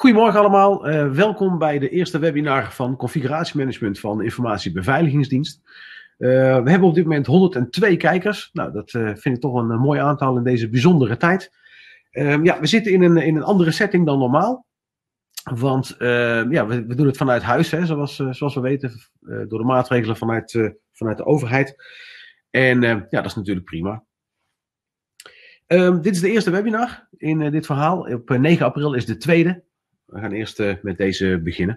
Goedemorgen allemaal, uh, welkom bij de eerste webinar van configuratiemanagement van Informatiebeveiligingsdienst. Uh, we hebben op dit moment 102 kijkers. Nou, dat uh, vind ik toch een, mooi aantal in deze bijzondere tijd. Ehm, ja, we zitten in een, in een andere setting dan normaal. Want ehm, ja, we, doen het vanuit huis, hè, zoals, zoals we weten, door de maatregelen vanuit, vanuit de overheid. En ja, dat is natuurlijk prima. Dit is de eerste webinar in dit verhaal. Op 9 april is de tweede. We gaan eerst uh, met deze beginnen.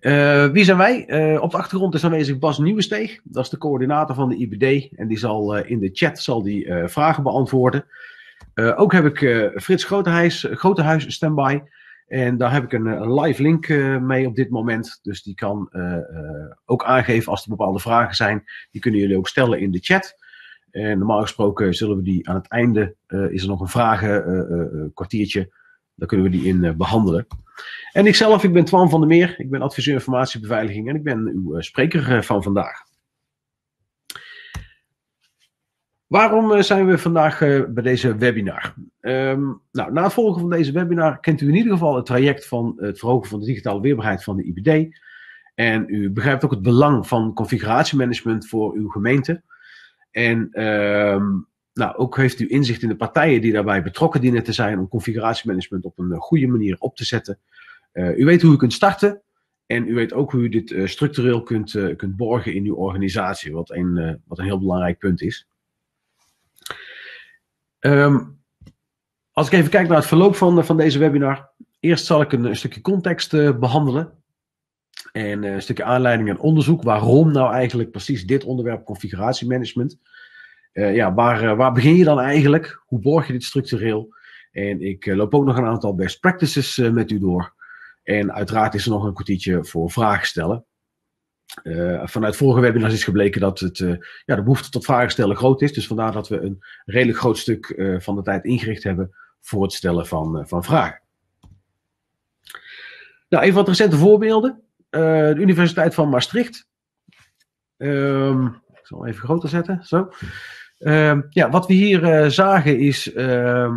Uh, wie zijn wij? Uh, op de achtergrond is aanwezig Bas Nieuwensteeg. Dat is de coördinator van de IBD. En die zal in de chat zal die, vragen beantwoorden. ook heb ik Frits Grotehuis, Grotehuis standby. En daar heb ik een, een live link mee op dit moment. Dus die kan ook aangeven als er bepaalde vragen zijn. Die kunnen jullie ook stellen in de chat. En normaal gesproken zullen we die aan het einde, is er nog een vragen kwartiertje dan kunnen we die in uh, behandelen. En ikzelf, ik ben Twan van der Meer. Ik ben adviseur informatiebeveiliging en ik ben uw uh, spreker uh, van vandaag. Waarom zijn we vandaag bij deze webinar? Um, nou, na het volgen van deze webinar kent u in ieder geval het traject van het verhogen van de digitale weerbaarheid van de IBD. En u begrijpt ook het belang van configuratiemanagement voor uw gemeente. En um, nou, ook heeft u inzicht in de partijen die daarbij betrokken dienen te zijn om configuratiemanagement op een eh, goede manier op te zetten. Uh, u weet hoe u kunt starten en u weet ook hoe u dit uh, structureel kunt, kunt borgen in uw organisatie, wat een, wat een heel belangrijk punt is. Um, als ik even kijk naar het verloop van, van deze webinar. Eerst zal ik een, een stukje context behandelen. En een stukje aanleiding en onderzoek. Waarom nou eigenlijk precies dit onderwerp configuratiemanagement? Uh, ja, waar, uh, waar begin je dan eigenlijk? Hoe borg je dit structureel? En ik uh, loop ook nog een aantal best practices met u door. En uiteraard is er nog een kwartiertje voor vragen stellen. vanuit vorige webinars is gebleken dat het, ja, de behoefte tot vragen stellen groot is. Dus vandaar dat we een redelijk groot stuk van de tijd ingericht hebben voor het stellen van, van vragen. Nou, even wat recente voorbeelden. de Universiteit van Maastricht. Um, zal even groter zetten. Zo. Uh, ja, wat we hier uh, zagen is uh,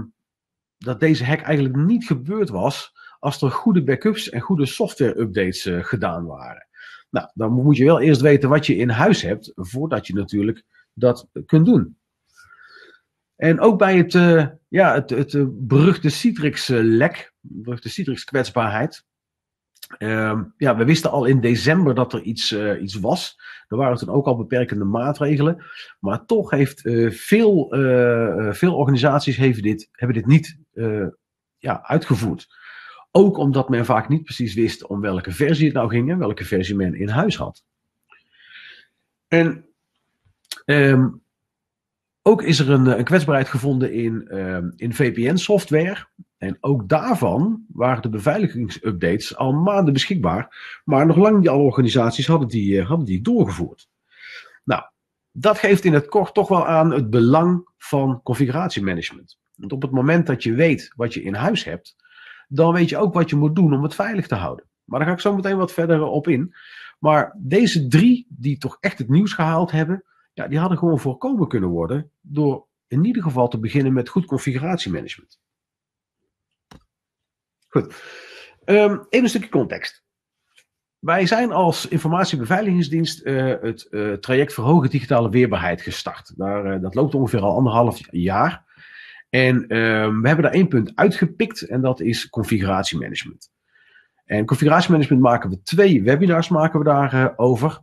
dat deze hack eigenlijk niet gebeurd was als er goede backups en goede software updates uh, gedaan waren. Nou, dan moet je wel eerst weten wat je in huis hebt voordat je natuurlijk dat kunt doen. En ook bij het, ja, het, het beruchte Citrix-lek, beruchte Citrix-kwetsbaarheid, Ehm, ja, we wisten al in december dat er iets, uh, iets was. Er waren toen ook al beperkende maatregelen. Maar toch heeft uh, veel, uh, veel organisaties hebben dit, hebben dit niet ja, uitgevoerd. Ook omdat men vaak niet precies wist om welke versie het nou ging en welke versie men in huis had. En um, ook is er een, een kwetsbaarheid gevonden in, uh, in VPN-software. En ook daarvan waren de beveiligingsupdates al maanden beschikbaar. Maar nog lang niet alle organisaties hadden die, uh, hadden die doorgevoerd. Nou, dat geeft in het kort toch wel aan het belang van configuratiemanagement. Want op het moment dat je weet wat je in huis hebt, dan weet je ook wat je moet doen om het veilig te houden. Maar daar ga ik zo meteen wat verder op in. Maar deze drie die toch echt het nieuws gehaald hebben, ja, die hadden gewoon voorkomen kunnen worden door in ieder geval te beginnen met goed configuratiemanagement. Goed. Um, even een stukje context. Wij zijn als informatiebeveiligingsdienst uh, het uh, traject Verhogen Digitale Weerbaarheid gestart. Daar, uh, dat loopt ongeveer al anderhalf jaar. En um, we hebben daar één punt uitgepikt en dat is configuratiemanagement. En configuratiemanagement maken we twee webinars maken we over.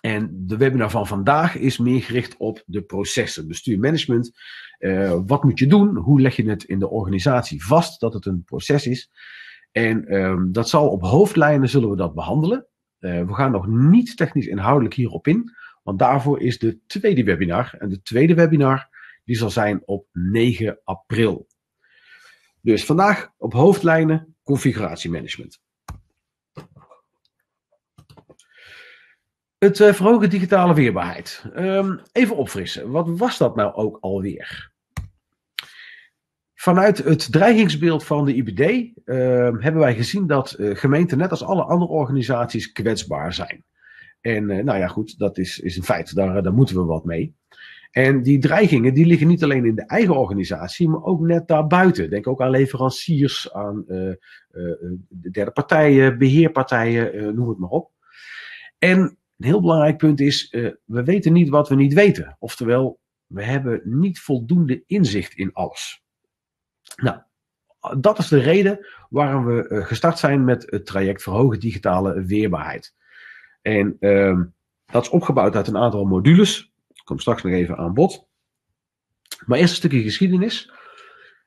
En de webinar van vandaag is meer gericht op de processen, bestuurmanagement. Uh, wat moet je doen? Hoe leg je het in de organisatie vast dat het een proces is? En um, dat zal op hoofdlijnen zullen we dat behandelen. Uh, we gaan nog niet technisch inhoudelijk hierop in, want daarvoor is de tweede webinar. En de tweede webinar die zal zijn op 9 april. Dus vandaag op hoofdlijnen configuratiemanagement. Het uh, verhogen digitale weerbaarheid. Um, even opfrissen. Wat was dat nou ook alweer? Vanuit het dreigingsbeeld van de IBD uh, hebben wij gezien dat uh, gemeenten, net als alle andere organisaties, kwetsbaar zijn. En uh, nou ja, goed, dat is, is een feit. Daar, daar moeten we wat mee. En die dreigingen die liggen niet alleen in de eigen organisatie, maar ook net daarbuiten. Denk ook aan leveranciers, aan de derde partijen, beheerpartijen, noem het maar op. En een heel belangrijk punt is, we weten niet wat we niet weten. Oftewel, we hebben niet voldoende inzicht in alles. Nou, dat is de reden waarom we gestart zijn met het traject Verhogen Digitale Weerbaarheid. En ehm, dat is opgebouwd uit een aantal modules kom straks nog even aan bod. Maar eerst een stukje geschiedenis.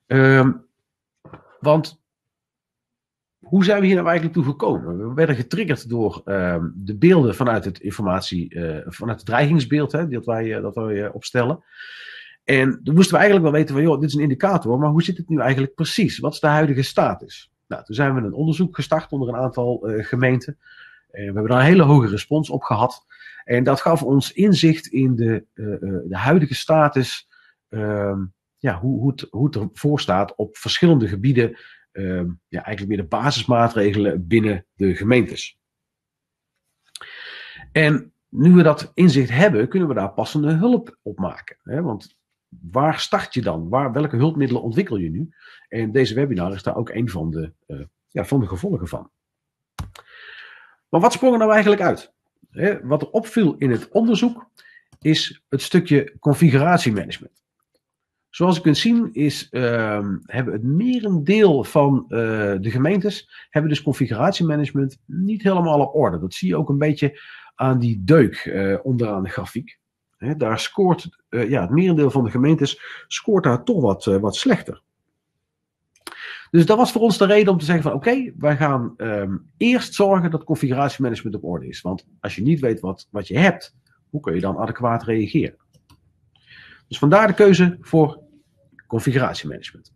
Ehm, want hoe zijn we hier nou eigenlijk toe gekomen? We werden getriggerd door ehm, de beelden vanuit het informatie, uh, vanuit het dreigingsbeeld hè, dat wij, uh, dat wij opstellen. En toen moesten we eigenlijk wel weten van, joh, dit is een indicator, maar hoe zit het nu eigenlijk precies? Wat is de huidige status? Nou, toen zijn we een onderzoek gestart onder een aantal gemeenten. we hebben daar een hele hoge respons op gehad. En dat gaf ons inzicht in de, uh, de huidige status, uh, ja, hoe, hoe, het, hoe het ervoor staat op verschillende gebieden, uh, ja, eigenlijk meer de basismaatregelen binnen de gemeentes. En nu we dat inzicht hebben, kunnen we daar passende hulp op maken. Hè? Want waar start je dan? Waar, welke hulpmiddelen ontwikkel je nu? En deze webinar is daar ook een van de, uh, ja, van de gevolgen van. Maar wat sprong er nou eigenlijk uit? wat er opviel in het onderzoek is het stukje configuratiemanagement. Zoals je kunt zien is, uh, hebben het merendeel van uh, de gemeentes hebben dus configuratiemanagement niet helemaal op orde. Dat zie je ook een beetje aan die deuk uh, onderaan de grafiek. Daar scoort uh, ja, het merendeel van de gemeentes scoort daar toch wat, wat slechter. Dus dat was voor ons de reden om te zeggen van oké, wij gaan um, eerst zorgen dat configuratiemanagement op orde is. Want als je niet weet wat, wat je hebt, hoe kun je dan adequaat reageren? Dus vandaar de keuze voor configuratiemanagement.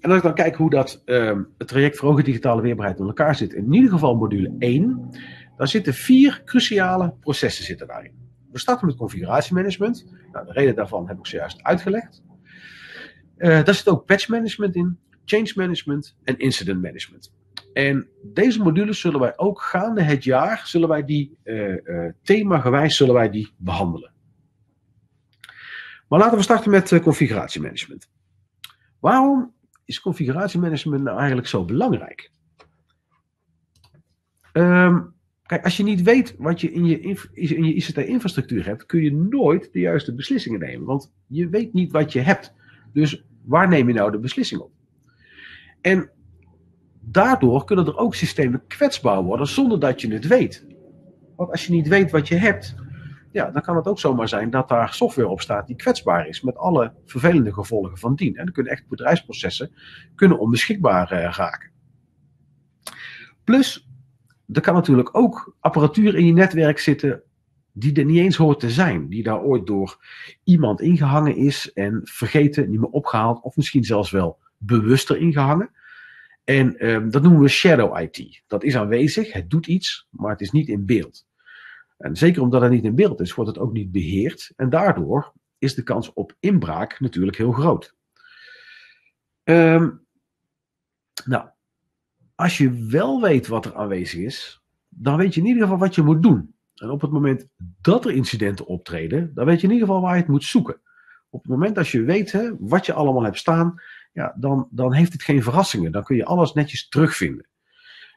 En als ik dan kijk hoe dat um, het traject Verhogen Digitale Weerbaarheid in elkaar zit, in ieder geval module 1, dan zitten vier cruciale processen zitten daarin. We starten met configuratiemanagement. Nou, de reden daarvan heb ik zojuist uitgelegd. Uh, daar zit ook patch management in change management en incident management. En deze modules zullen wij ook gaande het jaar, zullen wij die uh, uh, themagewijs zullen wij die behandelen. Maar laten we starten met configuratiemanagement. Waarom is configuratiemanagement nou eigenlijk zo belangrijk? Um, kijk, als je niet weet wat je in je, in je ICT-infrastructuur hebt, kun je nooit de juiste beslissingen nemen. Want je weet niet wat je hebt. Dus waar neem je nou de beslissing op? En daardoor kunnen er ook systemen kwetsbaar worden zonder dat je het weet. Want als je niet weet wat je hebt, ja, dan kan het ook zomaar zijn dat daar software op staat die kwetsbaar is, met alle vervelende gevolgen van dien. En dan kunnen echt bedrijfsprocessen kunnen onbeschikbaar uh, raken. Plus, er kan natuurlijk ook apparatuur in je netwerk zitten die er niet eens hoort te zijn, die daar ooit door iemand ingehangen is en vergeten, niet meer opgehaald, of misschien zelfs wel bewuster ingehangen. En um, dat noemen we shadow IT. Dat is aanwezig, het doet iets, maar het is niet in beeld. En zeker omdat het niet in beeld is, wordt het ook niet beheerd. En daardoor is de kans op inbraak natuurlijk heel groot. Um, nou, als je wel weet wat er aanwezig is, dan weet je in ieder geval wat je moet doen. En op het moment dat er incidenten optreden, dan weet je in ieder geval waar je het moet zoeken. Op het moment dat je weet wat je allemaal hebt staan, ja, dan, dan heeft het geen verrassingen. Dan kun je alles netjes terugvinden.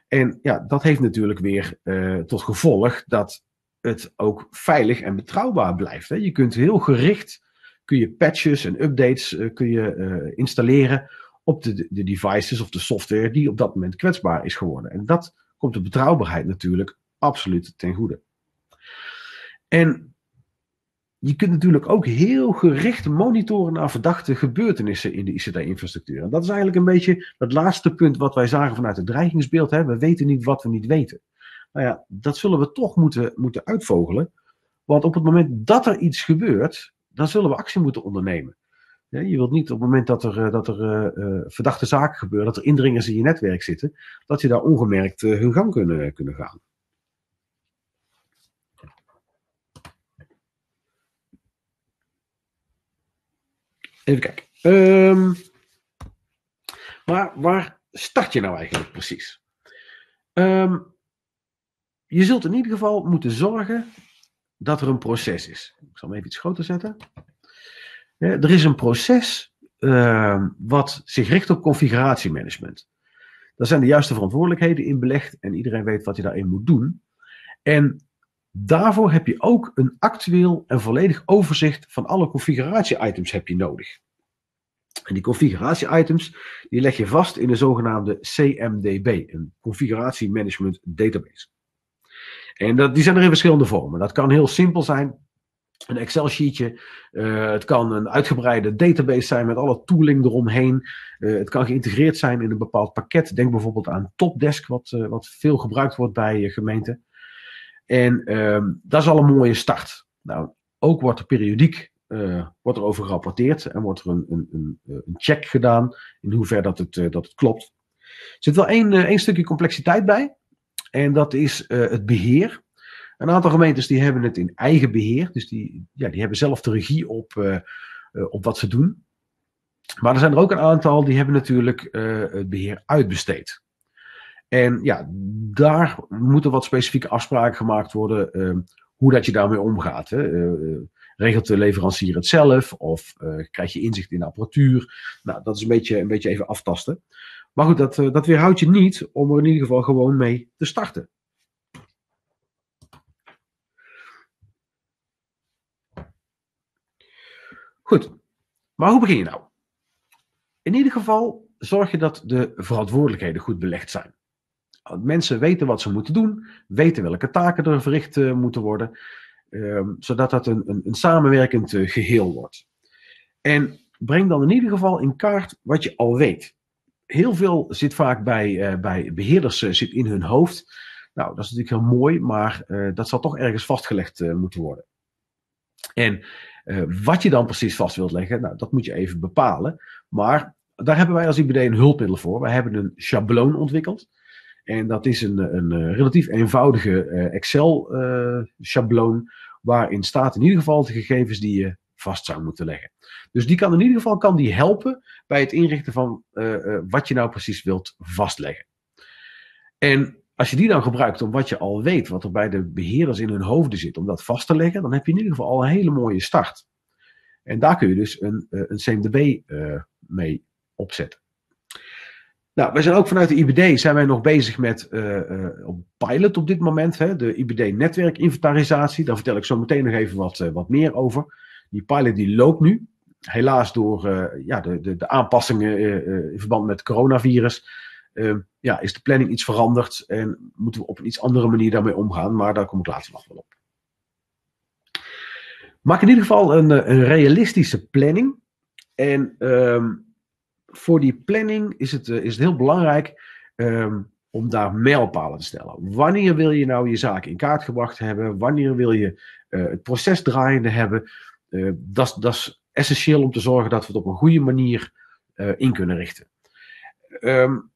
En ja, dat heeft natuurlijk weer uh, tot gevolg dat het ook veilig en betrouwbaar blijft. Hè. Je kunt heel gericht kun je patches en updates uh, kun je, uh, installeren op de, de devices of de software die op dat moment kwetsbaar is geworden. En dat komt de betrouwbaarheid natuurlijk absoluut ten goede. En je kunt natuurlijk ook heel gericht monitoren naar verdachte gebeurtenissen in de ICT-infrastructuur. En dat is eigenlijk een beetje het laatste punt wat wij zagen vanuit het dreigingsbeeld. Hè. We weten niet wat we niet weten. Nou ja, dat zullen we toch moeten, moeten uitvogelen. Want op het moment dat er iets gebeurt, dan zullen we actie moeten ondernemen. Je wilt niet op het moment dat er, eh, dat er uh, verdachte zaken gebeuren, dat er indringers in je netwerk zitten, dat je daar ongemerkt hun gang kunnen, kunnen gaan. Even kijken. Um, maar waar start je nou eigenlijk precies? Um, je zult in ieder geval moeten zorgen dat er een proces is. Ik zal hem even iets groter zetten. Er is een proces uh, wat zich richt op configuratiemanagement. Daar zijn de juiste verantwoordelijkheden in belegd en iedereen weet wat je daarin moet doen. En daarvoor heb je ook een actueel en volledig overzicht van alle configuratie-items heb je nodig. En die configuratie-items die leg je vast in de zogenaamde CMDB, een configuratie management database. En dat, die zijn er in verschillende vormen. Dat kan heel simpel zijn, een Excel-sheetje. Uh, het kan een uitgebreide database zijn met alle tooling eromheen. Uh, het kan geïntegreerd zijn in een bepaald pakket. Denk bijvoorbeeld aan Topdesk, wat, uh, wat veel gebruikt wordt bij gemeenten. En ehm, dat is al een mooie start. Nou, ook wordt er periodiek wordt er over gerapporteerd en wordt er een, een, een, een check gedaan in hoeverre dat het, dat het klopt. Er zit wel één, één stukje complexiteit bij. En dat is het beheer. Een aantal gemeentes die hebben het in eigen beheer. Dus die, ja, die hebben zelf de regie op, uh, op wat ze doen. Maar er zijn er ook een aantal die hebben natuurlijk uh, het beheer uitbesteed. En ja, daar moeten wat specifieke afspraken gemaakt worden uh, hoe dat je daarmee omgaat. Hè. regelt de leverancier het zelf of krijg je inzicht in de apparatuur? Nou, dat is een beetje, een beetje even aftasten. Maar goed, dat, dat weerhoudt je niet om er in ieder geval gewoon mee te starten. Goed, maar hoe begin je nou? In ieder geval zorg je dat de verantwoordelijkheden goed belegd zijn. Mensen weten wat ze moeten doen, weten welke taken er verricht uh, moeten worden, uh, zodat dat een, een, een samenwerkend uh, geheel wordt. En breng dan in ieder geval in kaart wat je al weet. Heel veel zit vaak bij, eh, bij beheerders zit in hun hoofd. Nou, dat is natuurlijk heel mooi, maar dat zal toch ergens vastgelegd moeten worden. En uh, wat je dan precies vast wilt leggen, nou, dat moet je even bepalen. Maar daar hebben wij als IBD een hulpmiddel voor. Wij hebben een schabloon ontwikkeld. En dat is een, een, een relatief eenvoudige uh, Excel-schabloon. Waarin staat in ieder geval de gegevens die je vast zou moeten leggen. Dus die kan in ieder geval kan die helpen bij het inrichten van wat je nou precies wilt vastleggen. En als je die dan gebruikt om wat je al weet, wat er bij de beheerders in hun hoofden zit, om dat vast te leggen, dan heb je in ieder geval al een hele mooie start. En daar kun je dus een, eh, een CMDB uh, eh, mee opzetten. Nou, wij zijn ook vanuit de IBD zijn wij nog bezig met uh, op pilot op dit moment. Hè, de IBD netwerkinventarisatie. Daar vertel ik zo meteen nog even wat, wat meer over. Die pilot die loopt nu. Helaas door ja, de, de, de aanpassingen in verband met coronavirus ja, is de planning iets veranderd en moeten we op een iets andere manier daarmee omgaan, maar daar kom ik later nog wel op. Maak in ieder geval een, eh, een realistische planning. En um, voor die planning is het, uh, is het heel belangrijk um, om daar mijlpalen te stellen. Wanneer wil je nou je zaken in kaart gebracht hebben? Wanneer wil je uh, het proces draaiende hebben? Dat is essentieel om te zorgen dat we het op een goede manier in kunnen richten. Um,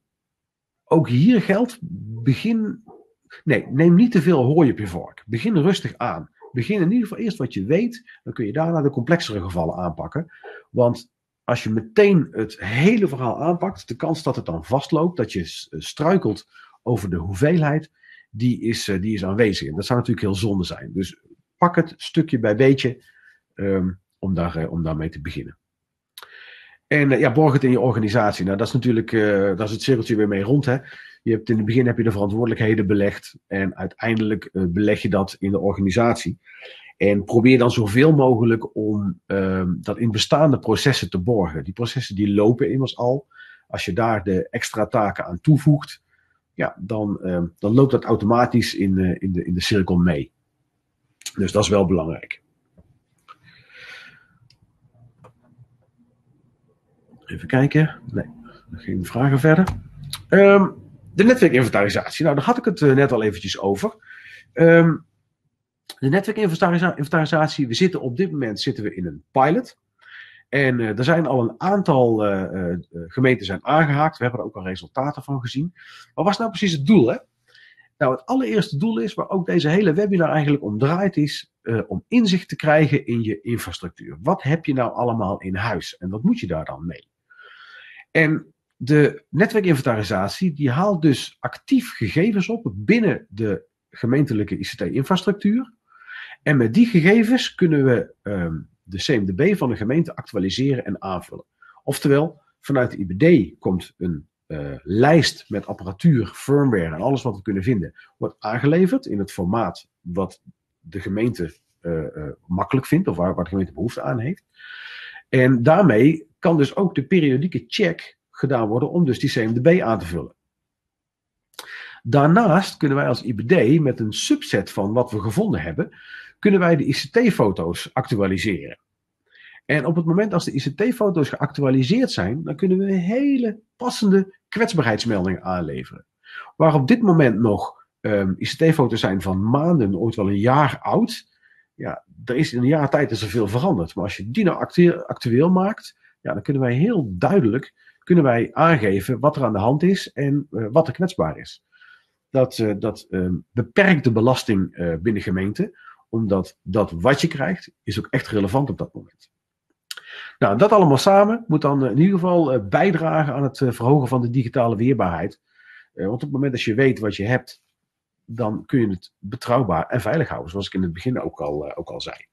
ook hier geldt, begin. Nee, neem niet te veel hooi op je vork. Begin rustig aan. Begin in ieder geval eerst wat je weet, dan kun je daarna de complexere gevallen aanpakken. Want als je meteen het hele verhaal aanpakt, de kans dat het dan vastloopt, dat je struikelt over de hoeveelheid, die is, eh, die is aanwezig. En dat zou natuurlijk heel zonde zijn. Dus pak het stukje bij beetje um, om, daar, uh, om daarmee te beginnen. En eh, ja, borg het in je organisatie. Nou, dat is natuurlijk, uh, daar is het cirkeltje weer mee rond. Hè? Je hebt in het begin heb je de verantwoordelijkheden belegd. En uiteindelijk uh, beleg je dat in de organisatie. En probeer dan zoveel mogelijk om uh, dat in bestaande processen te borgen. Die processen die lopen immers al. Als je daar de extra taken aan toevoegt, ja, dan, ehm, dan loopt dat automatisch in, in, de, in de cirkel mee. Dus dat is wel belangrijk. Even kijken. Nee, geen vragen verder. Um, de netwerkinventarisatie. Nou, daar had ik het uh, net al eventjes over. Um, de netwerkinventarisatie. We zitten op dit moment zitten we in een pilot. En uh, er zijn al een aantal uh, gemeenten zijn aangehaakt. We hebben er ook al resultaten van gezien. Maar wat is nou precies het doel? Hè? Nou, het allereerste doel is, waar ook deze hele webinar eigenlijk om draait, is om inzicht te krijgen in je infrastructuur. Wat heb je nou allemaal in huis en wat moet je daar dan mee? En de netwerkinventarisatie die haalt dus actief gegevens op binnen de gemeentelijke ICT-infrastructuur. En met die gegevens kunnen we ehm, de CMDB van de gemeente actualiseren en aanvullen. Oftewel, vanuit de IBD komt een uh, lijst met apparatuur, firmware en alles wat we kunnen vinden, wordt aangeleverd in het formaat wat de gemeente uh, uh, makkelijk vindt of waar, waar de gemeente behoefte aan heeft. En daarmee kan dus ook de periodieke check gedaan worden om dus die CMDB aan te vullen. Daarnaast kunnen wij als IBD met een subset van wat we gevonden hebben, kunnen wij de ICT-foto's actualiseren. En op het moment als de ICT-foto's geactualiseerd zijn, dan kunnen we hele passende kwetsbaarheidsmeldingen aanleveren. Waar op dit moment nog um, ICT-foto's zijn van maanden, ooit wel een jaar oud. Ja, er is in een jaar tijd is er veel veranderd. Maar als je die nou actueel maakt, ja, dan kunnen wij heel duidelijk kunnen wij aangeven wat er aan de hand is en uh, wat er kwetsbaar is. Dat, uh, dat uh, beperkt de belasting uh, binnen gemeente, omdat dat wat je krijgt, is ook echt relevant op dat moment. Nou, dat allemaal samen moet dan in ieder geval bijdragen aan het verhogen van de digitale weerbaarheid. want op het moment dat je weet wat je hebt, dan kun je het betrouwbaar en veilig houden, zoals ik in het begin ook al, ook al zei.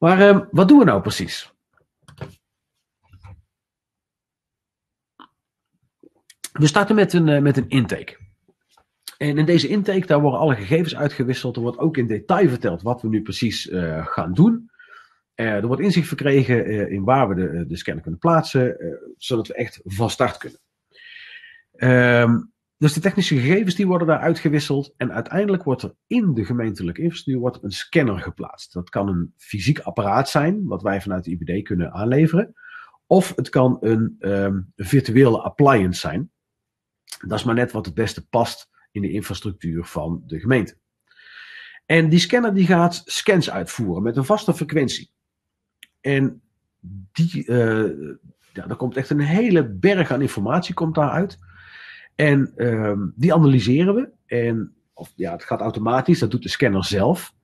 Maar uh, wat doen we nou precies? We starten met een, uh, met een intake. En in deze intake, daar worden alle gegevens uitgewisseld. Er wordt ook in detail verteld wat we nu precies uh, gaan doen. er wordt inzicht verkregen in waar we de, de scanner kunnen plaatsen, zodat we echt van start kunnen. Um, dus de technische gegevens die worden daar uitgewisseld en uiteindelijk wordt er in de gemeentelijke infrastructuur wordt een scanner geplaatst. Dat kan een fysiek apparaat zijn, wat wij vanuit de IBD kunnen aanleveren. Of het kan een um, virtuele appliance zijn. Dat is maar net wat het beste past in de infrastructuur van de gemeente. En die scanner die gaat scans uitvoeren met een vaste frequentie. En die, uh, ja, er komt echt een hele berg aan informatie komt daaruit. En um, die analyseren we. En of, ja, het gaat automatisch, dat doet de scanner zelf.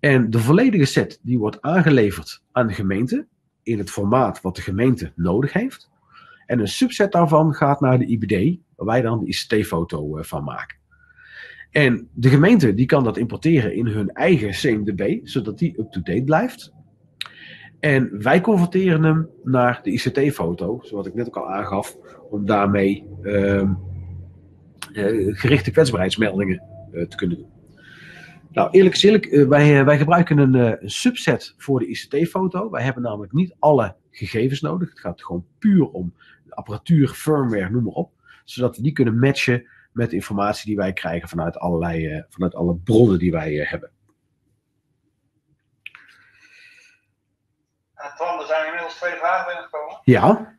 En de volledige set die wordt aangeleverd aan de gemeente in het formaat wat de gemeente nodig heeft. En een subset daarvan gaat naar de IBD, waar wij dan de ICT-foto uh, van maken. En de gemeente die kan dat importeren in hun eigen CMDB, zodat die up-to-date blijft. En wij converteren hem naar de ICT-foto, zoals ik net ook al aangaf, om daarmee uh, gerichte kwetsbaarheidsmeldingen uh, te kunnen doen. Nou, eerlijk is eerlijk, uh, wij, wij gebruiken een, subset voor de ICT-foto. Wij hebben namelijk niet alle gegevens nodig. Het gaat gewoon puur om apparatuur, firmware, noem maar op. Zodat we die kunnen matchen met de informatie die wij krijgen vanuit, allerlei, vanuit alle bronnen die wij hebben. Twan, er zijn inmiddels twee vragen binnengekomen. Ja.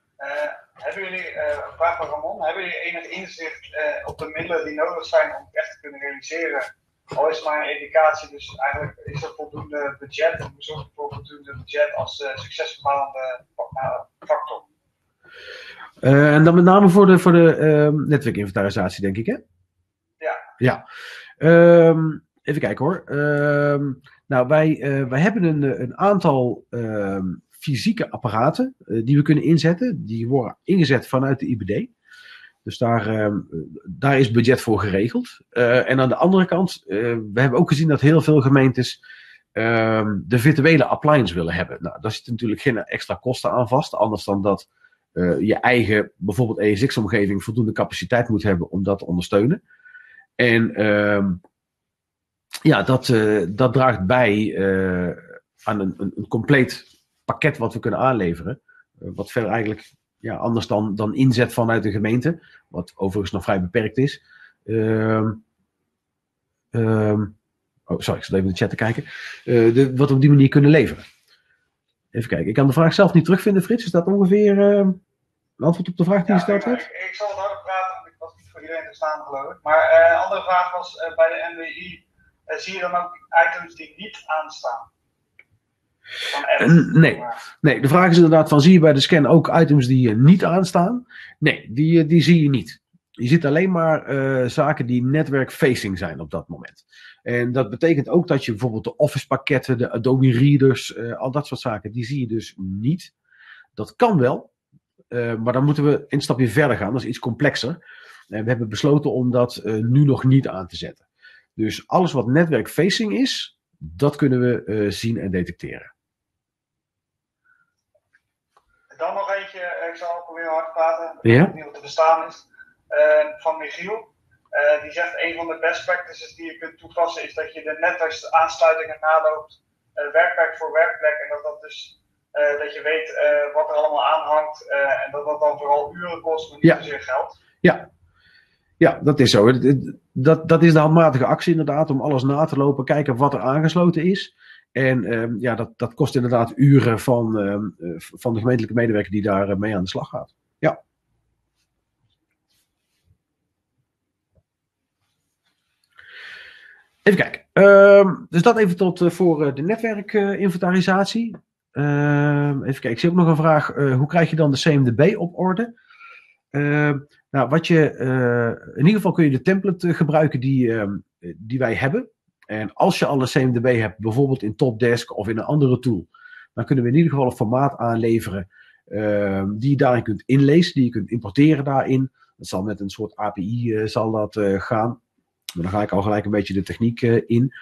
Hebben jullie, uh, een vraag van Ramon, hebben jullie enig inzicht uh, op de middelen die nodig zijn om het echt te kunnen realiseren? Al is het maar een indicatie, dus eigenlijk is er voldoende budget en hoe zorg je voor voldoende budget als uh, succesbepalende factor? en dan met name voor de, voor de ehm, netwerkinventarisatie, denk ik, hè? Ja. Ja. Um, even kijken hoor. Um, nou, wij, wij hebben een, een aantal fysieke apparaten uh, die we kunnen inzetten. Die worden ingezet vanuit de IBD. Dus daar, uh, daar is budget voor geregeld. Uh, en aan de andere kant, we hebben ook gezien dat heel veel gemeentes ehm, de virtuele appliance willen hebben. Nou, daar zit natuurlijk geen extra kosten aan vast. Anders dan dat je eigen, bijvoorbeeld ESX-omgeving, voldoende capaciteit moet hebben om dat te ondersteunen. En ehm, ja, dat, dat draagt bij aan een, een compleet pakket wat we kunnen aanleveren. Uh, wat verder eigenlijk ja, anders dan, dan inzet vanuit de gemeente. Wat overigens nog vrij beperkt is. Uh, oh, sorry, ik zat even in de chat te kijken. Uh, de, wat we op die manier kunnen leveren. Even kijken. Ik kan de vraag zelf niet terugvinden, Frits. Is dat ongeveer ehm, een antwoord op de vraag die ja, gesteld werd? Ik, ik, zal het harder praten, want ik was niet voor iedereen te staan, geloof ik. Maar uh, een andere vraag was uh, bij de NWI. zie je dan ook items die niet aanstaan? Nee, nee, de vraag is inderdaad van zie je bij de scan ook items die niet aanstaan? Nee, die, die zie je niet. Je ziet alleen maar uh, zaken die netwerk-facing zijn op dat moment. En dat betekent ook dat je bijvoorbeeld de Office pakketten, de Adobe Readers, al dat soort zaken, die zie je dus niet. Dat kan wel. maar dan moeten we een stapje verder gaan. Dat is iets complexer. En we hebben besloten om dat nu nog niet aan te zetten. Dus alles wat netwerk-facing is, dat kunnen we zien en detecteren. Dan nog eentje, ik zal ook proberen hard praten. Ja? Ik weet niet wat te bestaan is. van Michiel. Uh, die zegt een van de best practices die je kunt toepassen is dat je de netwerkaansluitingen naloopt, uh, werkplek voor werkplek. En dat, dat, dus, uh, dat je weet wat er allemaal aanhangt en dat dat dan vooral uren kost, maar niet zozeer geld. Ja. ja, dat is zo. Dat, dat is de handmatige actie inderdaad, om alles na te lopen, kijken wat er aangesloten is. En ehm, ja, dat, dat kost inderdaad uren van, ehm, van de gemeentelijke medewerker die daar mee aan de slag gaat. Ja. Even kijken. Ehm, dus dat even tot uh, voor uh, de netwerkinventarisatie. Uh, even kijken. Ik zie ook nog een vraag. Eh, hoe krijg je dan de CMDB op orde? Ehm, nou, wat je, in ieder geval kun je de template gebruiken die, die wij hebben. En als je al een CMDB hebt, bijvoorbeeld in Topdesk of in een andere tool, dan kunnen we in ieder geval een formaat aanleveren die je daarin kunt inlezen, die je kunt importeren daarin. Dat zal met een soort API zal dat gaan. Maar dan ga ik al gelijk een beetje de techniek uh, in.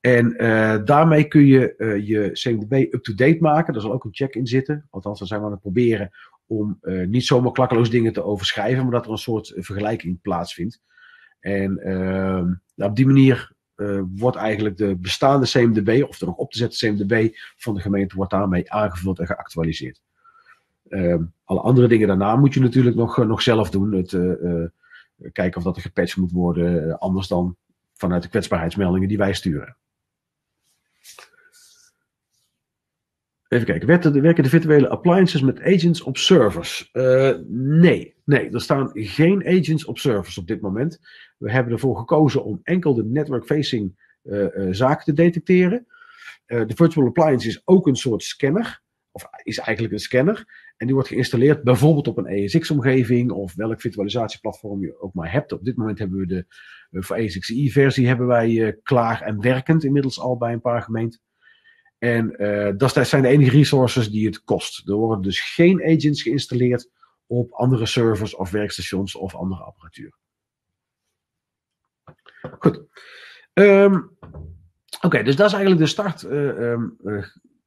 En uh, daarmee kun je uh, je CMDB up-to-date maken. Daar zal ook een check in zitten. Althans, dan zijn we aan het proberen om niet zomaar klakkeloos dingen te overschrijven, maar dat er een soort vergelijking plaatsvindt. En ehm, op die manier wordt eigenlijk de bestaande CMDB, of de nog op te zetten CMDB van de gemeente, wordt daarmee aangevuld en geactualiseerd. Ehm, alle andere dingen daarna moet je natuurlijk nog, nog zelf doen. Het kijken of dat er gepatcht moet worden, eh, anders dan vanuit de kwetsbaarheidsmeldingen die wij sturen. Even kijken, werken de virtuele appliances met agents op servers? Uh, nee, nee, er staan geen agents op servers op dit moment. We hebben ervoor gekozen om enkel de network-facing uh, uh, zaken te detecteren. de virtual appliance is ook een soort scanner, of is eigenlijk een scanner. En die wordt geïnstalleerd bijvoorbeeld op een ESX-omgeving of welk virtualisatieplatform je ook maar hebt. Op dit moment hebben we de uh, voor ESXi-versie hebben wij uh, klaar en werkend inmiddels al bij een paar gemeenten. En uh, dat zijn de enige resources die het kost. Er worden dus geen agents geïnstalleerd op andere servers of werkstations of andere apparatuur. Goed. Um, Oké, dus dat is eigenlijk de start. Um,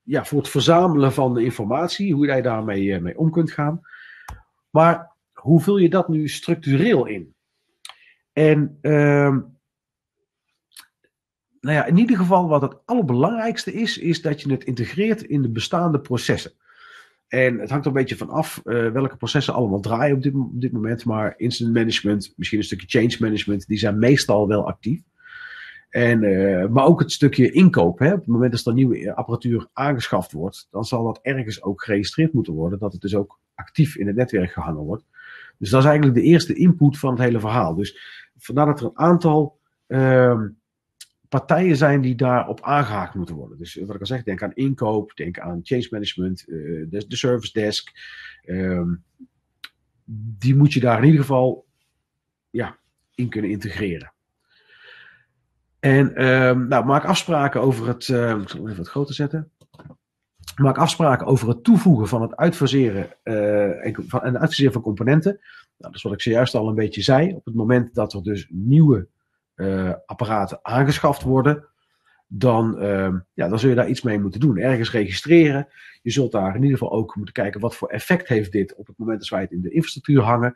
ja, voor het verzamelen van de informatie, hoe jij daarmee eh, mee om kunt gaan. Maar hoe vul je dat nu structureel in? En uh, nou ja, in ieder geval wat het allerbelangrijkste is, is dat je het integreert in de bestaande processen. En het hangt er een beetje van af uh, welke processen allemaal draaien op dit, op dit moment. Maar incident management, misschien een stukje change management, die zijn meestal wel actief. En, uh, maar ook het stukje inkoop. Hè? Op het moment dat er nieuwe apparatuur aangeschaft wordt, dan zal dat ergens ook geregistreerd moeten worden. Dat het dus ook actief in het netwerk gehangen wordt. Dus dat is eigenlijk de eerste input van het hele verhaal. Dus vandaar dat er een aantal uh, partijen zijn die daarop aangehaakt moeten worden. Dus wat ik al zeg, denk aan inkoop, denk aan change management, uh, de, service desk. Uh, die moet je daar in ieder geval ja, in kunnen integreren. En um, nou, maak afspraken over het. Hem even wat groter zetten. Maak afspraken over het toevoegen van het uitfaseren, uh, en, van, en van componenten. Nou, dat is wat ik zojuist al een beetje zei. Op het moment dat er dus nieuwe uh, apparaten aangeschaft worden, dan, uh, ja, dan zul je daar iets mee moeten doen. Ergens registreren. Je zult daar in ieder geval ook moeten kijken wat voor effect heeft dit op het moment dat wij het in de infrastructuur hangen.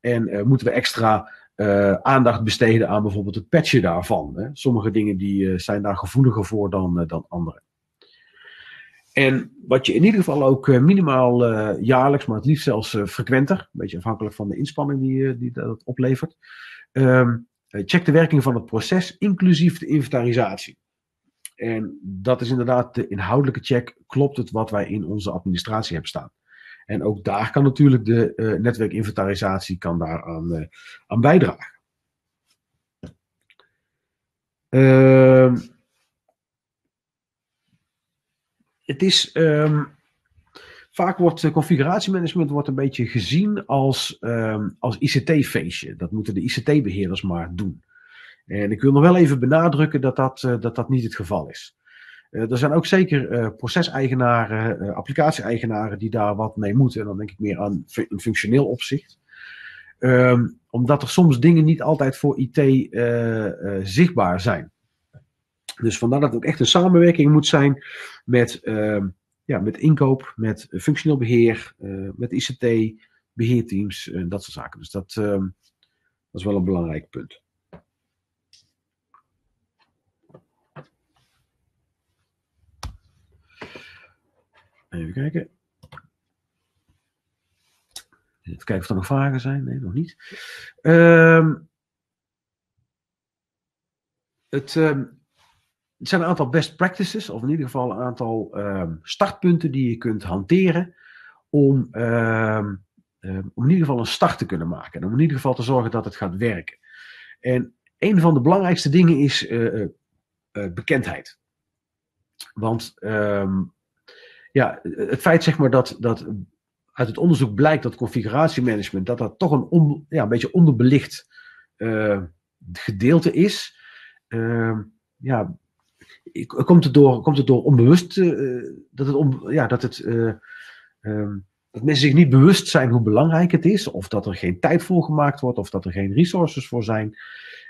En uh, moeten we extra uh, aandacht besteden aan bijvoorbeeld het patchen daarvan. Hè. Sommige dingen die, uh, zijn daar gevoeliger voor dan, uh, dan andere. En wat je in ieder geval ook minimaal jaarlijks, maar het liefst zelfs frequenter, een beetje afhankelijk van de inspanning die, die dat oplevert, um, check de werking van het proces, inclusief de inventarisatie. En dat is inderdaad de inhoudelijke check. Klopt het wat wij in onze administratie hebben staan? En ook daar kan natuurlijk de uh, netwerkinventarisatie kan daar aan, uh, aan bijdragen. Uh, het is um, vaak wordt configuratiemanagement wordt een beetje gezien als, um, als ICT-feestje. Dat moeten de ICT-beheerders maar doen. En ik wil nog wel even benadrukken dat dat, dat, dat niet het geval is. Er zijn ook zeker proceseigenaren, applicatie-eigenaren die daar wat mee moeten. En dan denk ik meer aan een functioneel opzicht. Ehm, omdat er soms dingen niet altijd voor IT zichtbaar zijn. Dus vandaar dat het ook echt een samenwerking moet zijn met, ehm, ja, met inkoop, met functioneel beheer, met ICT, beheerteams, dat soort zaken. Dus dat, ehm, dat is wel een belangrijk punt. Even kijken. Even kijken of er nog vragen zijn. Nee, nog niet. Uh, het, zijn een aantal best practices, of in ieder geval een aantal uh, startpunten die je kunt hanteren om, om in ieder geval een start te kunnen maken. En om in ieder geval te zorgen dat het gaat werken. En een van de belangrijkste dingen is eh, eh, bekendheid. Want ja, het feit zeg maar dat, dat uit het onderzoek blijkt dat configuratiemanagement, dat dat toch een, ja, een beetje onderbelicht uh, gedeelte is. Uh, ja, komt het door, komt het door onbewust, uh, dat, het ja, dat, het, um, dat mensen zich niet bewust zijn hoe belangrijk het is, of dat er geen tijd voor gemaakt wordt, of dat er geen resources voor zijn.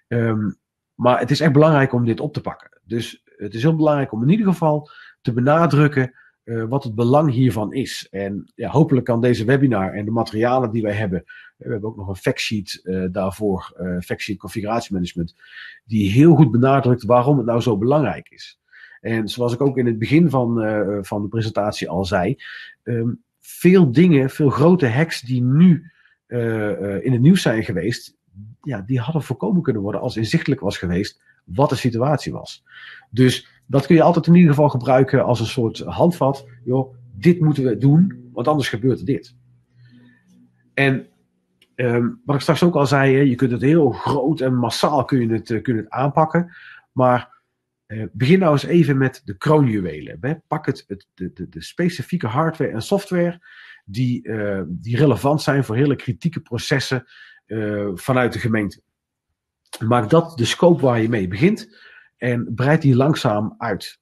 Um, maar het is echt belangrijk om dit op te pakken. Dus het is heel belangrijk om in ieder geval te benadrukken uh, wat het belang hiervan is. En ja, hopelijk kan deze webinar en de materialen die wij hebben, we hebben ook nog een factsheet uh, daarvoor, uh, factsheet configuratiemanagement, die heel goed benadrukt waarom het nou zo belangrijk is. En zoals ik ook in het begin van, van de presentatie al zei, um, veel dingen, veel grote hacks die nu in het nieuws zijn geweest, ja, die hadden voorkomen kunnen worden als inzichtelijk was geweest wat de situatie was. Dus dat kun je altijd in ieder geval gebruiken als een soort handvat. Joh, dit moeten we doen, want anders gebeurt dit. En um, wat ik straks ook al zei, je kunt het heel groot en massaal kun je het, je het aanpakken. Maar uh, begin nou eens even met de kroonjuwelen. Pak het, het de, de, de, specifieke hardware en software die, uh, die relevant zijn voor hele kritieke processen vanuit de gemeente. Maak dat de scope waar je mee begint. En breid die langzaam uit.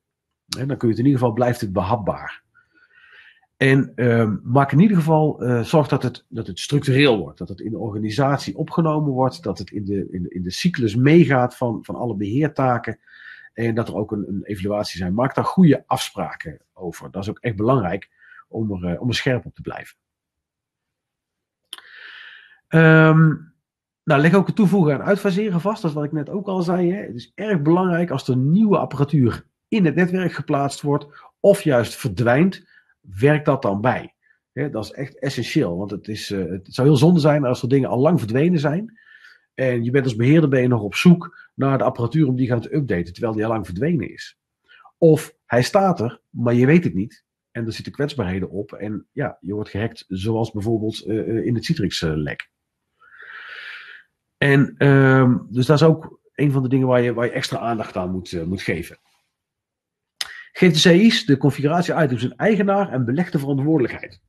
En dan kun je het in ieder geval, blijft het behapbaar. En uh, maak in ieder geval, uh, zorg dat het, dat het structureel wordt. Dat het in de organisatie opgenomen wordt. Dat het in de, in de, in de cyclus meegaat van, van alle beheertaken. En dat er ook een, een evaluatie zijn. Maak daar goede afspraken over. Dat is ook echt belangrijk om er, uh, om er scherp op te blijven. Um, nou, leg ook het toevoegen en uitfaseren vast. Dat is wat ik net ook al zei. Hè. Het is erg belangrijk als er nieuwe apparatuur in het netwerk geplaatst wordt, of juist verdwijnt, werkt dat dan bij. dat is echt essentieel. Want het, is, uh, het zou heel zonde zijn als er dingen al lang verdwenen zijn. En je bent als beheerder ben je nog op zoek naar de apparatuur om die gaan te updaten, terwijl die al lang verdwenen is. Of hij staat er, maar je weet het niet. En er zitten kwetsbaarheden op. En ja, je wordt gehackt, zoals bijvoorbeeld uh, in het Citrix-lek. En ehm, dus dat is ook een van de dingen waar je, waar je extra aandacht aan moet, uh, moet geven. Geef de CI's, de configuratie-items, een eigenaar en belegde verantwoordelijkheid.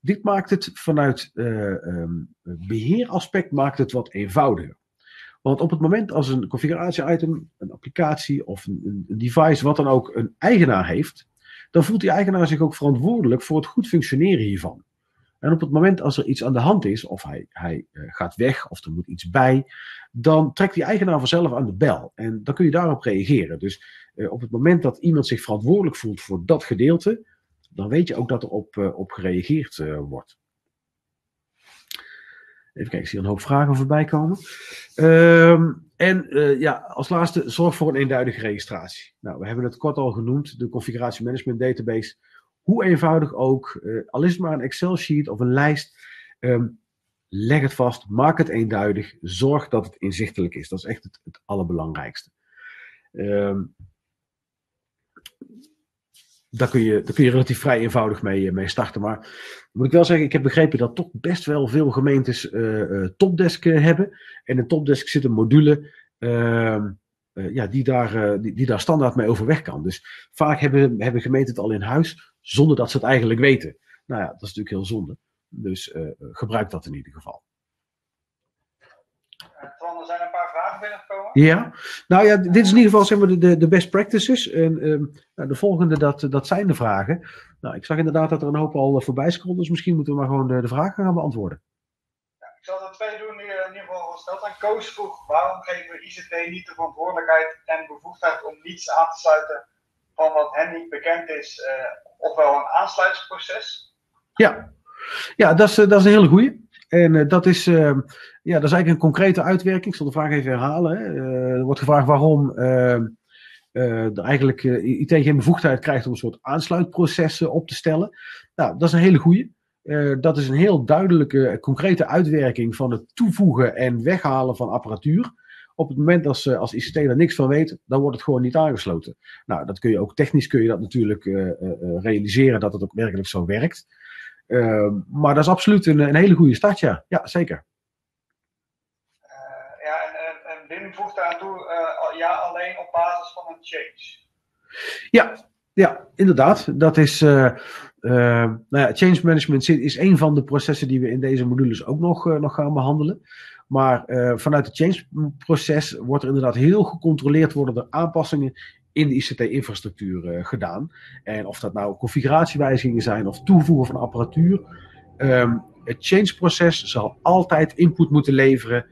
Dit maakt het vanuit um, beheeraspect maakt het wat eenvoudiger. Want op het moment als een configuratie-item, een applicatie of een, device, wat dan ook, een eigenaar heeft, dan voelt die eigenaar zich ook verantwoordelijk voor het goed functioneren hiervan. En op het moment als er iets aan de hand is, of hij, hij uh, gaat weg, of er moet iets bij, dan trekt die eigenaar vanzelf aan de bel. En dan kun je daarop reageren. Dus uh, op het moment dat iemand zich verantwoordelijk voelt voor dat gedeelte, dan weet je ook dat er op, uh, op gereageerd wordt. Even kijken, ik zie een hoop vragen voorbij komen. Um, en ja, als laatste, zorg voor een eenduidige registratie. Nou, we hebben het kort al genoemd, de configuratie management database hoe eenvoudig ook, uh, al is het maar een Excel-sheet of een lijst, um, leg het vast, maak het eenduidig, zorg dat het inzichtelijk is. Dat is echt het, het allerbelangrijkste. Um, daar kun, je, daar kun je relatief vrij eenvoudig mee, eh, mee starten. Maar moet ik wel zeggen, ik heb begrepen dat toch best wel veel gemeentes uh, Topdesk hebben. En in Topdesk zit een module uh, ja, die, daar, die, die, daar standaard mee overweg kan. Dus vaak hebben, hebben gemeenten het al in huis zonder dat ze het eigenlijk weten. Nou ja, dat is natuurlijk heel zonde. Dus uh, gebruik dat in ieder geval. Twan, er zijn een paar vragen binnengekomen. Ja, nou ja, dit is in ieder geval zeg maar, de, de best practices. En ehm, nou, de volgende, dat, dat zijn de vragen. Nou, ik zag inderdaad dat er een hoop al voorbij scrollt, dus misschien moeten we maar gewoon de, de vragen gaan beantwoorden. Ja, ik zal er twee doen die in ieder geval gesteld zijn. Koos vroeg, waarom geven we ICT niet de verantwoordelijkheid en bevoegdheid om niets aan te sluiten van wat hen niet bekend is, uh, ofwel een aansluitingsproces? Ja, ja dat, is, dat is een hele goeie. En uh, dat, is, uh, ja, dat is eigenlijk een concrete uitwerking. Ik zal de vraag even herhalen. Hè. Uh, er wordt gevraagd waarom er eigenlijk IT geen bevoegdheid krijgt om een soort aansluitprocessen op te stellen. Nou, dat is een hele goeie. dat is een heel duidelijke, concrete uitwerking van het toevoegen en weghalen van apparatuur. Op het moment als, als ICT er niks van weet, dan wordt het gewoon niet aangesloten. Nou, dat kun je ook technisch kun je dat natuurlijk realiseren dat het ook werkelijk zo werkt. Uh, maar dat is absoluut een, een, hele goede start, ja. Ja, zeker. Uh, ja, en, en, Wim voegt daar toe, uh, ja, alleen op basis van een change. Ja, ja inderdaad. Dat is, nou ja, change management is een van de processen die we in deze modules ook nog, nog gaan behandelen. Maar vanuit het change proces wordt er inderdaad heel gecontroleerd worden er aanpassingen in de ICT-infrastructuur uh, gedaan. En of dat nou configuratiewijzigingen zijn of toevoegen van apparatuur. Um, het change-proces zal altijd input moeten leveren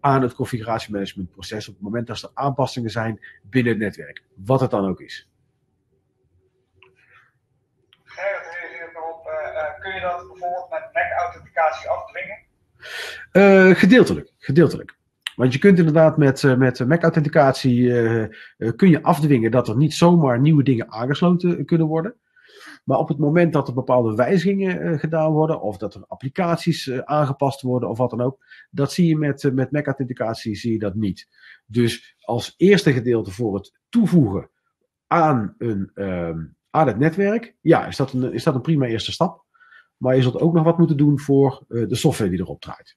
aan het configuratiemanagementproces op het moment dat er aanpassingen zijn binnen het netwerk. Wat het dan ook is. Gerrit uh, kun je dat bijvoorbeeld met MAC-authenticatie afdwingen? Gedeeltelijk, gedeeltelijk. Want je kunt inderdaad met, eh, met MAC-authenticatie uh, kun je afdwingen dat er niet zomaar nieuwe dingen aangesloten kunnen worden. Maar op het moment dat er bepaalde wijzigingen gedaan worden, of dat er applicaties aangepast worden, of wat dan ook, dat zie je met, met MAC-authenticatie zie dat niet. Dus als eerste gedeelte voor het toevoegen aan, een, ehm, aan het netwerk, ja, is dat, een, is dat een prima eerste stap. Maar je zult ook nog wat moeten doen voor de software die erop draait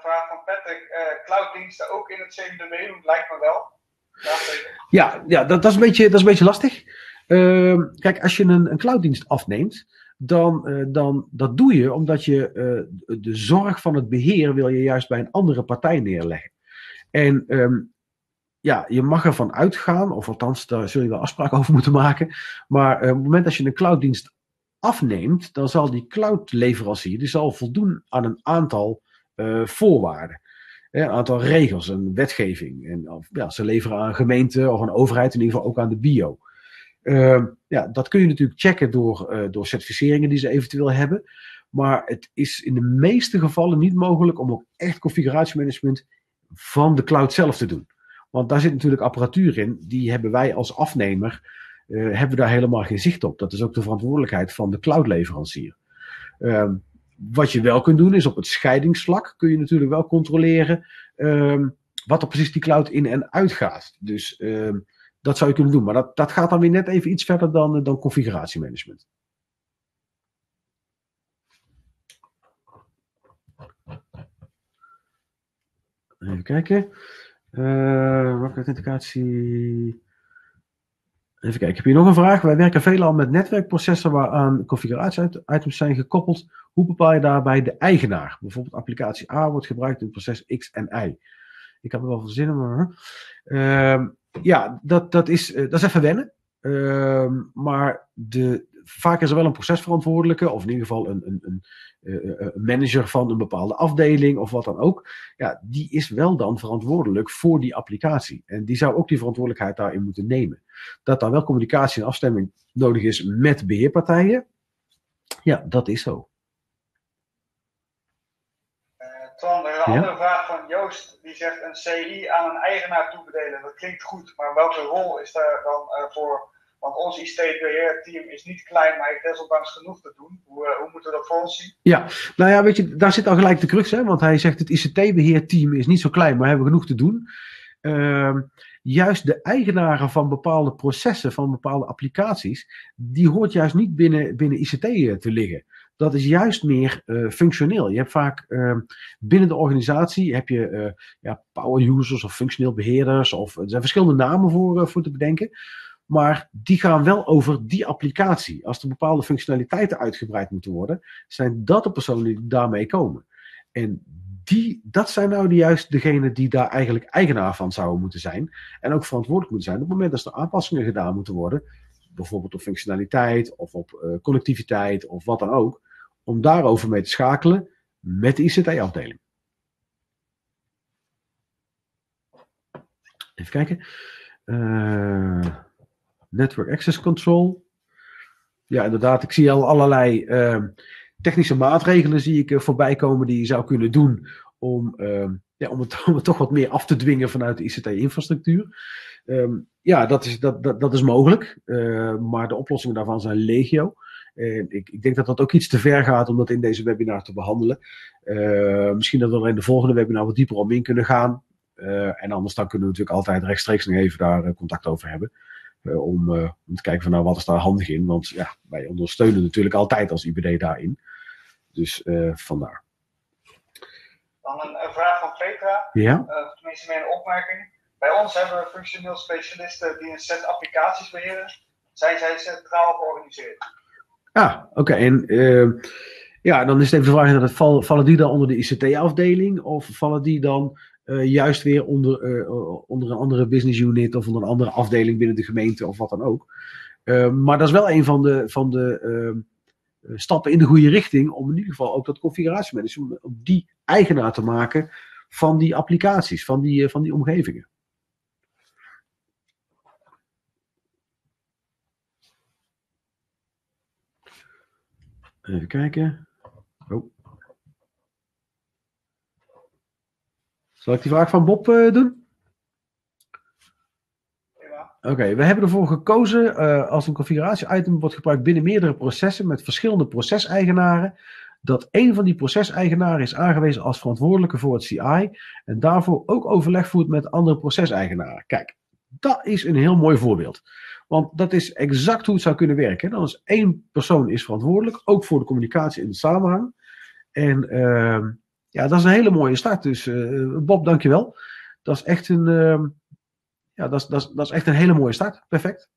vraag van Patrick. Uh, clouddiensten ook in het CMDB doen? Lijkt me wel. Ja, ja dat, dat, is een beetje, dat is een beetje lastig. Uh, kijk, als je een, een clouddienst afneemt, dan, dan dat doe je omdat je de zorg van het beheer wil je juist bij een andere partij neerleggen. En um, ja, je mag ervan uitgaan, of althans, daar zul je wel afspraken over moeten maken. Maar op het moment dat je een clouddienst afneemt, dan zal die cloudleverancier die zal voldoen aan een aantal uh, voorwaarden. Een aantal regels, een wetgeving. En, of, ja, ze leveren aan een gemeente of een overheid, in ieder geval ook aan de bio. Uh, ja, dat kun je natuurlijk checken door, uh, door certificeringen die ze eventueel hebben. Maar het is in de meeste gevallen niet mogelijk om ook echt configuratiemanagement van de cloud zelf te doen. Want daar zit natuurlijk apparatuur in, die hebben wij als afnemer, uh, hebben daar helemaal geen zicht op. Dat is ook de verantwoordelijkheid van de cloudleverancier. Uh, wat je wel kunt doen is op het scheidingsvlak kun je natuurlijk wel controleren um, wat er precies die cloud in en uit gaat. Dus um, dat zou je kunnen doen. Maar dat, dat gaat dan weer net even iets verder dan, dan configuratiemanagement. Even kijken. Uh, authenticatie. Even kijken, heb hier nog een vraag. Wij werken veelal met netwerkprocessen waaraan configuratieitems zijn gekoppeld. Hoe bepaal je daarbij de eigenaar? Bijvoorbeeld applicatie A wordt gebruikt in proces X en Y. Ik heb er wel veel zin in, maar... Uh, ja, dat, dat, is, uh, dat is even wennen. Uh, maar de, vaak is er wel een procesverantwoordelijke, of in ieder geval een, een, een, uh, een, manager van een bepaalde afdeling of wat dan ook. Ja, die is wel dan verantwoordelijk voor die applicatie. En die zou ook die verantwoordelijkheid daarin moeten nemen. Dat daar wel communicatie en afstemming nodig is met beheerpartijen, ja, dat is zo. Twan, een andere vraag van Joost, die zegt een CI aan een eigenaar toebedelen. Dat klinkt goed, maar welke rol is daar dan uh, voor? Want ons ICT-beheerteam is niet klein, maar heeft desondanks genoeg te doen. Hoe, uh, hoe moeten we dat voor ons zien? Ja, nou ja, weet je, daar zit al gelijk de crux, hè? Want hij zegt het ICT-beheerteam is niet zo klein, maar hebben genoeg te doen. Uh, juist de eigenaren van bepaalde processen, van bepaalde applicaties, die hoort juist niet binnen, binnen ICT eh, te liggen dat is juist meer uh, functioneel. Je hebt vaak uh, binnen de organisatie heb je ja, power users of functioneel beheerders. Of, er zijn verschillende namen voor, voor te bedenken. Maar die gaan wel over die applicatie. Als er bepaalde functionaliteiten uitgebreid moeten worden, zijn dat de personen die daarmee komen. En die, dat zijn nou juist degenen die daar eigenlijk eigenaar van zouden moeten zijn. En ook verantwoordelijk moeten zijn op het moment dat er aanpassingen gedaan moeten worden. Bijvoorbeeld op functionaliteit of op uh, connectiviteit of wat dan ook. Om daarover mee te schakelen met de ICT-afdeling. Even kijken. Uh, network Access Control. Ja, inderdaad. Ik zie al allerlei uh, technische maatregelen zie ik, uh, voorbij komen die je zou kunnen doen om, ehm, ja, om, het, om het toch wat meer af te dwingen vanuit de ICT-infrastructuur. Um, ja, dat is, dat, dat, dat is mogelijk. maar de oplossingen daarvan zijn legio. ik, ik, denk dat dat ook iets te ver gaat om dat in deze webinar te behandelen. misschien dat we er in de volgende webinar wat dieper om in kunnen gaan. En anders dan kunnen we natuurlijk altijd rechtstreeks nog even daar contact over hebben. Uh, om, om, te kijken van nou wat is daar handig in. Want ja, wij ondersteunen natuurlijk altijd als IBD daarin. Dus vandaar. Dan een, een, vraag van Petra. Ja. tenminste meer een opmerking. Bij ons hebben we functioneel specialisten die een set applicaties beheren. Zijn zij centraal georganiseerd? Ah, oké. Okay. En ja, dan is het even de vraag: vallen die dan onder de ICT-afdeling? Of vallen die dan juist weer onder, uh, onder een andere business unit of onder een andere afdeling binnen de gemeente of wat dan ook. Uh, maar dat is wel een van de, van de stappen in de goede richting om in ieder geval ook dat configuratiemanagement, om die eigenaar te maken van die applicaties, van die, van die omgevingen. Even kijken. Oh. Zal ik die vraag van Bob uh, doen? Oké, okay, we hebben ervoor gekozen uh, als een configuratie-item wordt gebruikt binnen meerdere processen met verschillende proceseigenaren. Dat een van die proceseigenaren is aangewezen als verantwoordelijke voor het CI en daarvoor ook overleg voert met andere proceseigenaren. Kijk, dat is een heel mooi voorbeeld. Want dat is exact hoe het zou kunnen werken. Dan is één persoon is verantwoordelijk, ook voor de communicatie en de samenhang. En uh, ja, dat is een hele mooie start. Dus uh, Bob, dankjewel. Dat is echt een, uh, ja, dat is, dat, is, dat is echt een hele mooie start. Perfect.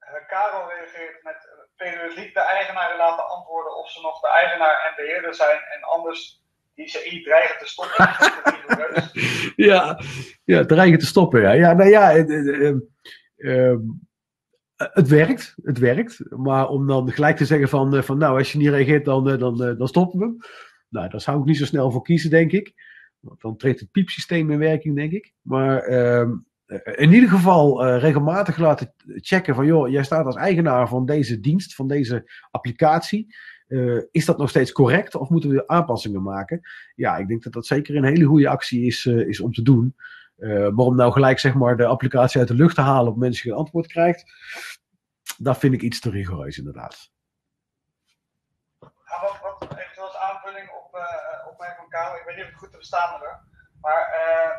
Uh, Karel reageert met periodiek de eigenaren laten antwoorden of ze nog de eigenaar en beheerder zijn en anders die ze dreigen te stoppen. ja, ja, dreigen te stoppen. Ja, ja nou ja. Ehm, het werkt, het werkt. Maar om dan gelijk te zeggen van, van nou, als je niet reageert, dan, dan, dan stoppen we hem. Nou, daar zou ik niet zo snel voor kiezen, denk ik. Dan treedt het piepsysteem in werking, denk ik. Maar uh, in ieder geval uh, regelmatig laten checken van, joh, jij staat als eigenaar van deze dienst, van deze applicatie. Uh, is dat nog steeds correct of moeten we aanpassingen maken? Ja, ik denk dat dat zeker een hele goede actie is, is om te doen. maar om nou gelijk zeg maar de applicatie uit de lucht te halen op mensen geen antwoord krijgt, dat vind ik iets te rigoureus inderdaad. ik weet niet of goed te bestaan is. Maar uh,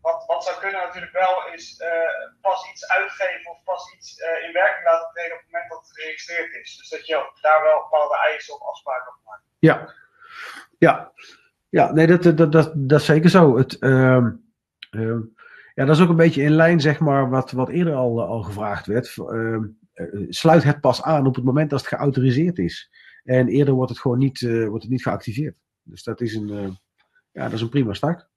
wat, wat zou kunnen natuurlijk wel is uh, pas iets uitgeven of pas iets uh, in werking laten treden op het moment dat het geregistreerd is. Dus dat je daar wel bepaalde eisen of afspraken op maakt. Ja, ja. Ja, nee, dat, dat, dat, dat is zeker zo. Het, uh, ja, dat is ook een beetje in lijn, zeg maar, wat, wat eerder al, al gevraagd werd. Ehm, sluit het pas aan op het moment dat het geautoriseerd is. En eerder wordt het gewoon niet, wordt het niet geactiveerd. Dus dat is een, ja, dat is een prima start.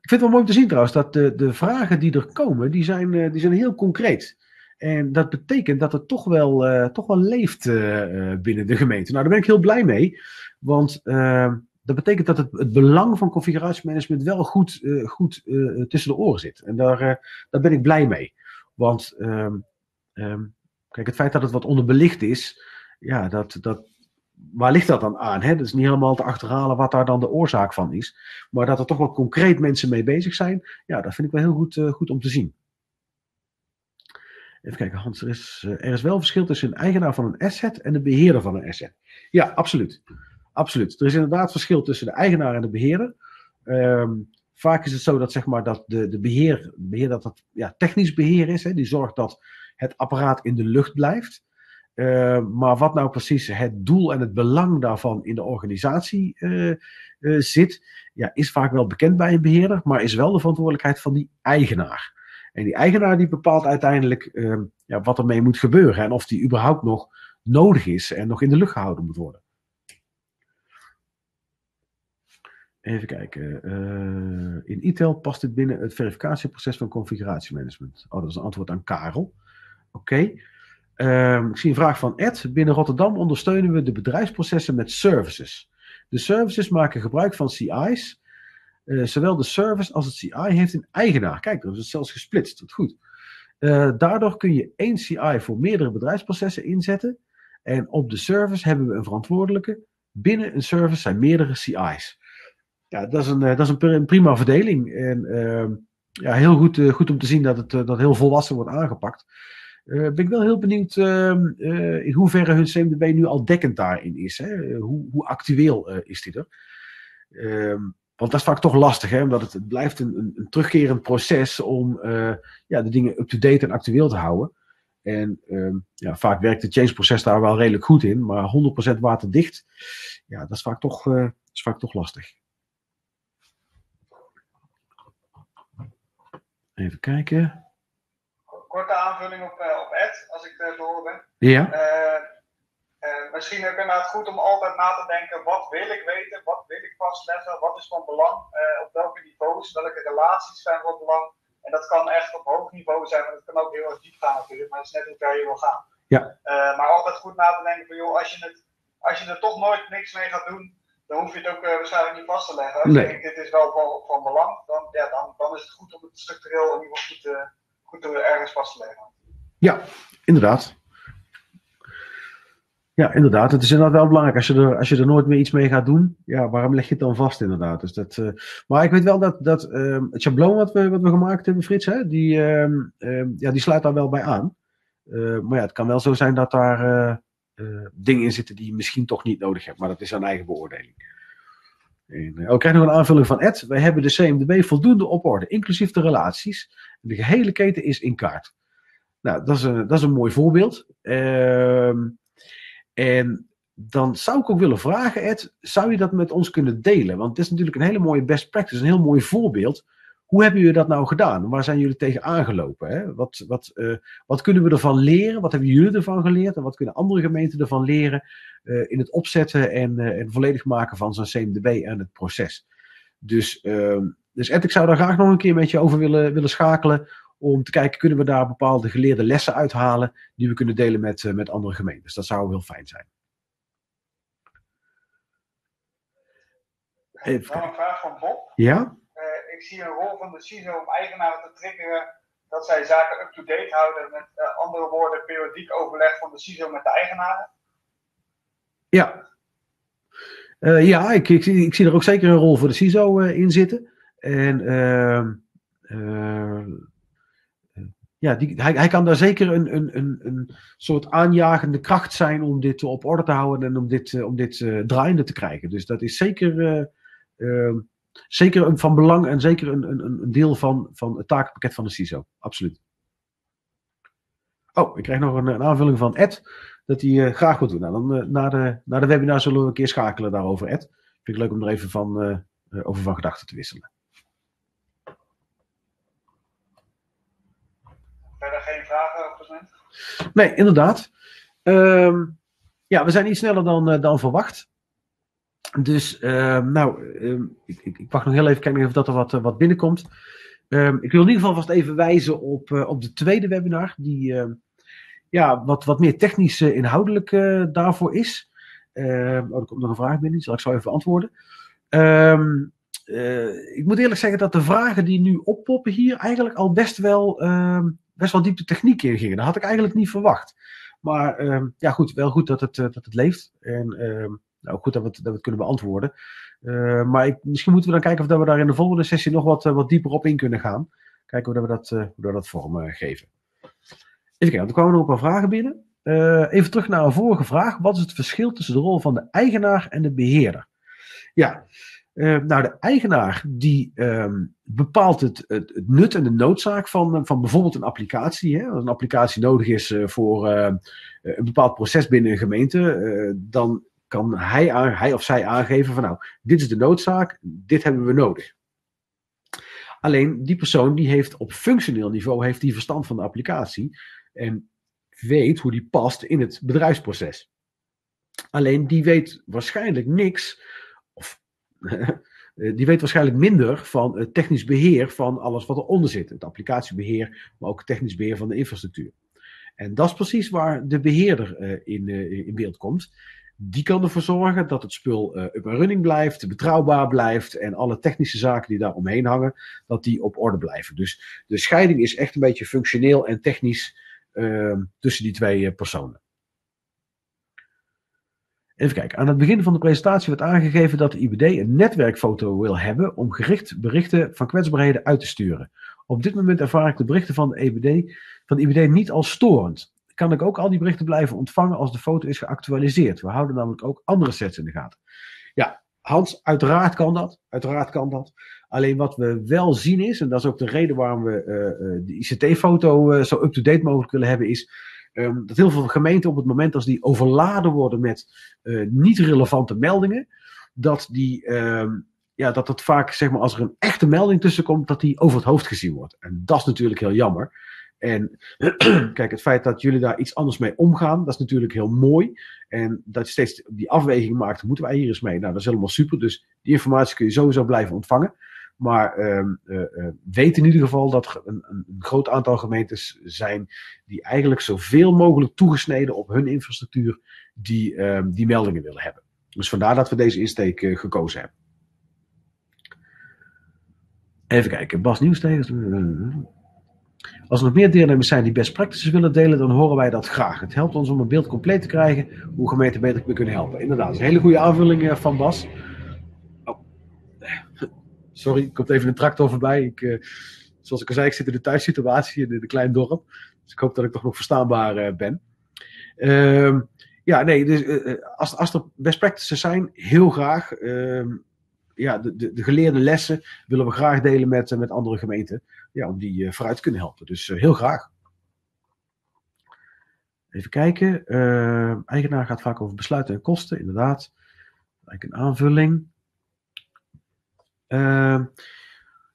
Ik vind het wel mooi om te zien trouwens dat de, de vragen die er komen, die zijn, uh, die zijn heel concreet. En dat betekent dat het toch wel, uh, toch wel leeft binnen de gemeente. Nou, daar ben ik heel blij mee. Want dat betekent dat het, het belang van configuratiemanagement wel goed, goed tussen de oren zit. En daar, daar ben ik blij mee. Want um, um, kijk, het feit dat het wat onderbelicht is, ja, dat, dat, waar ligt dat dan aan? Hè? Dat is niet helemaal te achterhalen wat daar dan de oorzaak van is. Maar dat er toch wel concreet mensen mee bezig zijn, ja, dat vind ik wel heel goed, uh, goed om te zien. Even kijken, Hans, er is, uh, er is wel verschil tussen een eigenaar van een asset en de beheerder van een asset. Ja, absoluut. Absoluut. Er is inderdaad verschil tussen de eigenaar en de beheerder. Um, vaak is het zo dat, zeg maar, dat de, de beheer, beheer dat het ja, technisch beheer is. Hè, die zorgt dat het apparaat in de lucht blijft. Uh, maar wat nou precies het doel en het belang daarvan in de organisatie uh, uh, zit, ja, is vaak wel bekend bij een beheerder, maar is wel de verantwoordelijkheid van die eigenaar. En die eigenaar die bepaalt uiteindelijk ehm, ja, wat ermee moet gebeuren en of die überhaupt nog nodig is en nog in de lucht gehouden moet worden. Even kijken. In ITEL past dit binnen het verificatieproces van configuratiemanagement. Oh, dat is een antwoord aan Karel. Oké. Uh, ik zie een vraag van Ed. Binnen Rotterdam ondersteunen we de bedrijfsprocessen met services. De services maken gebruik van CI's. Uh, zowel de service als het CI heeft een eigenaar. Kijk, dat is zelfs gesplitst. Dat goed. Uh, daardoor kun je één CI voor meerdere bedrijfsprocessen inzetten. En op de service hebben we een verantwoordelijke. Binnen een service zijn meerdere CI's. Ja, dat is een, dat is een prima verdeling. En uh, ja, heel goed, goed om te zien dat het dat heel volwassen wordt aangepakt. Ben ik wel heel benieuwd ehm, in hoeverre hun CMDB nu al dekkend daarin is. Hè? hoe, hoe actueel is die er? Ehm, want dat is vaak toch lastig, hè? omdat het, blijft een, een, een, terugkerend proces om ja, de dingen up-to-date en actueel te houden. En um, ja, vaak werkt het change-proces daar wel redelijk goed in, maar 100% waterdicht, ja, dat is vaak toch, is vaak toch lastig. Even kijken. Korte aanvulling op, uh, op Ed, als ik te horen ben. Ja. Uh, misschien ook inderdaad goed om altijd na te denken, wat wil ik weten, wat wil ik vastleggen, wat is van belang, uh, op welke niveaus, welke relaties zijn van belang. En dat kan echt op hoog niveau zijn, maar dat kan ook heel erg diep gaan natuurlijk, maar dat is net hoe ver je wil gaan. Ja. Uh, maar altijd goed na te denken van, joh, als je, het, als je er toch nooit niks mee gaat doen, dan hoef je het ook waarschijnlijk niet vast te leggen. Als nee. je denkt, dit is wel van, van belang, dan, ja, dan, dan is het goed om het structureel in ieder geval goed, goed ergens vast. Ja, inderdaad. Ja, inderdaad. Het is inderdaad wel belangrijk. Als je, er, als je er nooit meer iets mee gaat doen, ja, waarom leg je het dan vast inderdaad? Dus dat, uh, maar ik weet wel dat, dat um, het schabloon wat we, wat we gemaakt hebben, Frits, hè, die, um, um, ja, die sluit daar wel bij aan. Uh, maar ja, het kan wel zo zijn dat daar uh, dingen in zitten die je misschien toch niet nodig hebt. Maar dat is aan eigen beoordeling. En, ik krijg nog een aanvulling van Ed. Wij hebben de CMDB voldoende op orde, inclusief de relaties. De gehele keten is in kaart. Nou, dat is een, dat is een mooi voorbeeld. Ehm en dan zou ik ook willen vragen, Ed, zou je dat met ons kunnen delen? Want het is natuurlijk een hele mooie best practice, een heel mooi voorbeeld. Hoe hebben jullie dat nou gedaan? Waar zijn jullie tegen aangelopen? Hè? Wat, wat, uh, wat kunnen we ervan leren? Wat hebben jullie ervan geleerd? En wat kunnen andere gemeenten ervan leren uh, in het opzetten en, uh, en volledig maken van zo'n CMDB en het proces? Dus, dus Ed, ik zou daar graag nog een keer met je over willen, willen schakelen om te kijken, kunnen we daar bepaalde geleerde lessen uithalen die we kunnen delen met, met andere gemeentes. Dat zou heel fijn zijn. Even nog een vraag van Bob. Ja? Ik zie een rol van de CISO om eigenaren te triggeren dat zij zaken up-to-date houden. Met uh, andere woorden, periodiek overleg van de CISO met de eigenaren. Ja. ja, ik, ik, ik, zie er ook zeker een rol voor de CISO in zitten. En ja, die, hij, hij kan daar zeker een, een, een, een soort aanjagende kracht zijn om dit op orde te houden en om dit, om dit draaiende te krijgen. Dus dat is zeker, uh, zeker een, van belang en zeker een, een, een deel van, van het takenpakket van de CISO. Absoluut. Oh, ik krijg nog een, een aanvulling van Ed dat hij graag wil doen. Nou, dan, na, de, na de webinar zullen we een keer schakelen daarover, Ed. Vind ik leuk om er even van, over van gedachten te wisselen. verder geen vragen op het moment? Nee, inderdaad. Um, ja, we zijn iets sneller dan, uh, dan verwacht. Dus, uh, nou, um, ik, ik, ik, wacht nog heel even kijken of dat er wat, uh, wat binnenkomt. Um, ik wil in ieder geval vast even wijzen op, op de tweede webinar, die ja, wat, wat meer technisch inhoudelijk daarvoor is. oh, er komt nog een vraag binnen, die zal ik zo even beantwoorden. ik moet eerlijk zeggen dat de vragen die nu oppoppen hier eigenlijk al best wel best wel diep de techniek in gingen. Dat had ik eigenlijk niet verwacht. Maar ja, goed, wel goed dat het, dat het leeft. En nou, goed dat we het, dat we kunnen beantwoorden. Uh, maar misschien moeten we dan kijken of dat we daar in de volgende sessie nog wat, uh, wat dieper op in kunnen gaan. Kijken hoe dat we dat, hoe we dat vorm geven. Even kijken, er kwamen nog een paar vragen binnen. even terug naar een vorige vraag. Wat is het verschil tussen de rol van de eigenaar en de beheerder? Ja, nou, de eigenaar die um, bepaalt het, het, nut en de noodzaak van, van bijvoorbeeld een applicatie. Hè? Als een applicatie nodig is voor een bepaald proces binnen een gemeente, dan kan hij, hij of zij aangeven van nou, dit is de noodzaak, dit hebben we nodig. Alleen die persoon die heeft op functioneel niveau heeft die verstand van de applicatie en weet hoe die past in het bedrijfsproces. Alleen die weet waarschijnlijk niks die weet waarschijnlijk minder van het technisch beheer van alles wat eronder zit. Het applicatiebeheer, maar ook het technisch beheer van de infrastructuur. En dat is precies waar de beheerder in, in beeld komt die kan ervoor zorgen dat het spul uh, up en running blijft, betrouwbaar blijft en alle technische zaken die daar omheen hangen, dat die op orde blijven. Dus de scheiding is echt een beetje functioneel en technisch uh, tussen die twee uh, personen. Even kijken. Aan het begin van de presentatie werd aangegeven dat de IBD een netwerkfoto wil hebben om gericht berichten van kwetsbaarheden uit te sturen. Op dit moment ervaar ik de berichten van de, EBD, van de IBD niet als storend kan ik ook al die berichten blijven ontvangen als de foto is geactualiseerd. We houden namelijk ook andere sets in de gaten. Ja, Hans, uiteraard kan dat. Uiteraard kan dat. Alleen wat we wel zien is, en dat is ook de reden waarom we uh, de ICT-foto uh, zo up-to-date mogelijk willen hebben, is um, dat heel veel gemeenten op het moment als die overladen worden met niet relevante meldingen, dat die. Um, ja, dat het vaak, zeg maar, als er een echte melding tussenkomt, dat die over het hoofd gezien wordt. En dat is natuurlijk heel jammer. En kijk, het feit dat jullie daar iets anders mee omgaan, dat is natuurlijk heel mooi. En dat je steeds die afweging maakt, moeten wij hier eens mee? Nou, dat is helemaal super. Dus die informatie kun je sowieso blijven ontvangen. Maar uh, weet in ieder geval dat een, een, groot aantal gemeentes zijn die eigenlijk zoveel mogelijk toegesneden op hun infrastructuur die, uh, die meldingen willen hebben. Dus vandaar dat we deze insteek uh, gekozen hebben. Even kijken, Bas Nieuwstegers. Als er nog meer deelnemers zijn die best practices willen delen, dan horen wij dat graag. Het helpt ons om een beeld compleet te krijgen hoe gemeenten beter kunnen helpen. Inderdaad, een hele goede aanvulling eh, van Bas. Oh. Sorry, er komt even een tractor voorbij. Ik, uh, zoals ik al zei, ik zit in de thuissituatie in een klein dorp. Dus ik hoop dat ik toch nog verstaanbaar uh, ben. Uh, ja, nee, dus, als, als er best practices zijn, heel graag. Ehm, ja, de, de, de, geleerde lessen willen we graag delen met, met andere gemeenten ja, om die uh, vooruit kunnen helpen. Dus uh, heel graag. Even kijken. Uh, eigenaar gaat vaak over besluiten en kosten, inderdaad. Eigenlijk een aanvulling.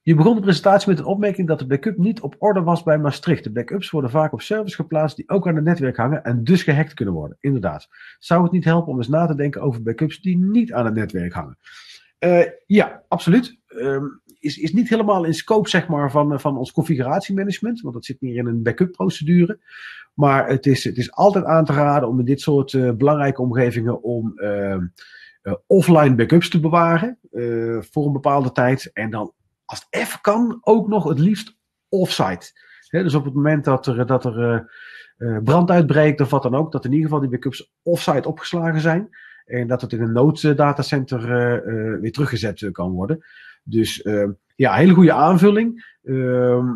je begon de presentatie met een opmerking dat de backup niet op orde was bij Maastricht. De backups worden vaak op servers geplaatst die ook aan het netwerk hangen en dus gehackt kunnen worden. Inderdaad. Zou het niet helpen om eens na te denken over backups die niet aan het netwerk hangen? ja, absoluut. Um, is, is niet helemaal in scope zeg maar, van, van ons configuratiemanagement, want dat zit meer in een backup procedure. Maar het is, het is altijd aan te raden om in dit soort uh, belangrijke omgevingen om uh, offline backups te bewaren voor een bepaalde tijd. En dan, als het even kan, ook nog het liefst offsite. He, dus op het moment dat er, dat er brand uitbreekt of wat dan ook, dat in ieder geval die backups offsite opgeslagen zijn. En dat het in een nooddatacenter weer teruggezet kan worden. Dus uh, ja, hele goede aanvulling. Uh,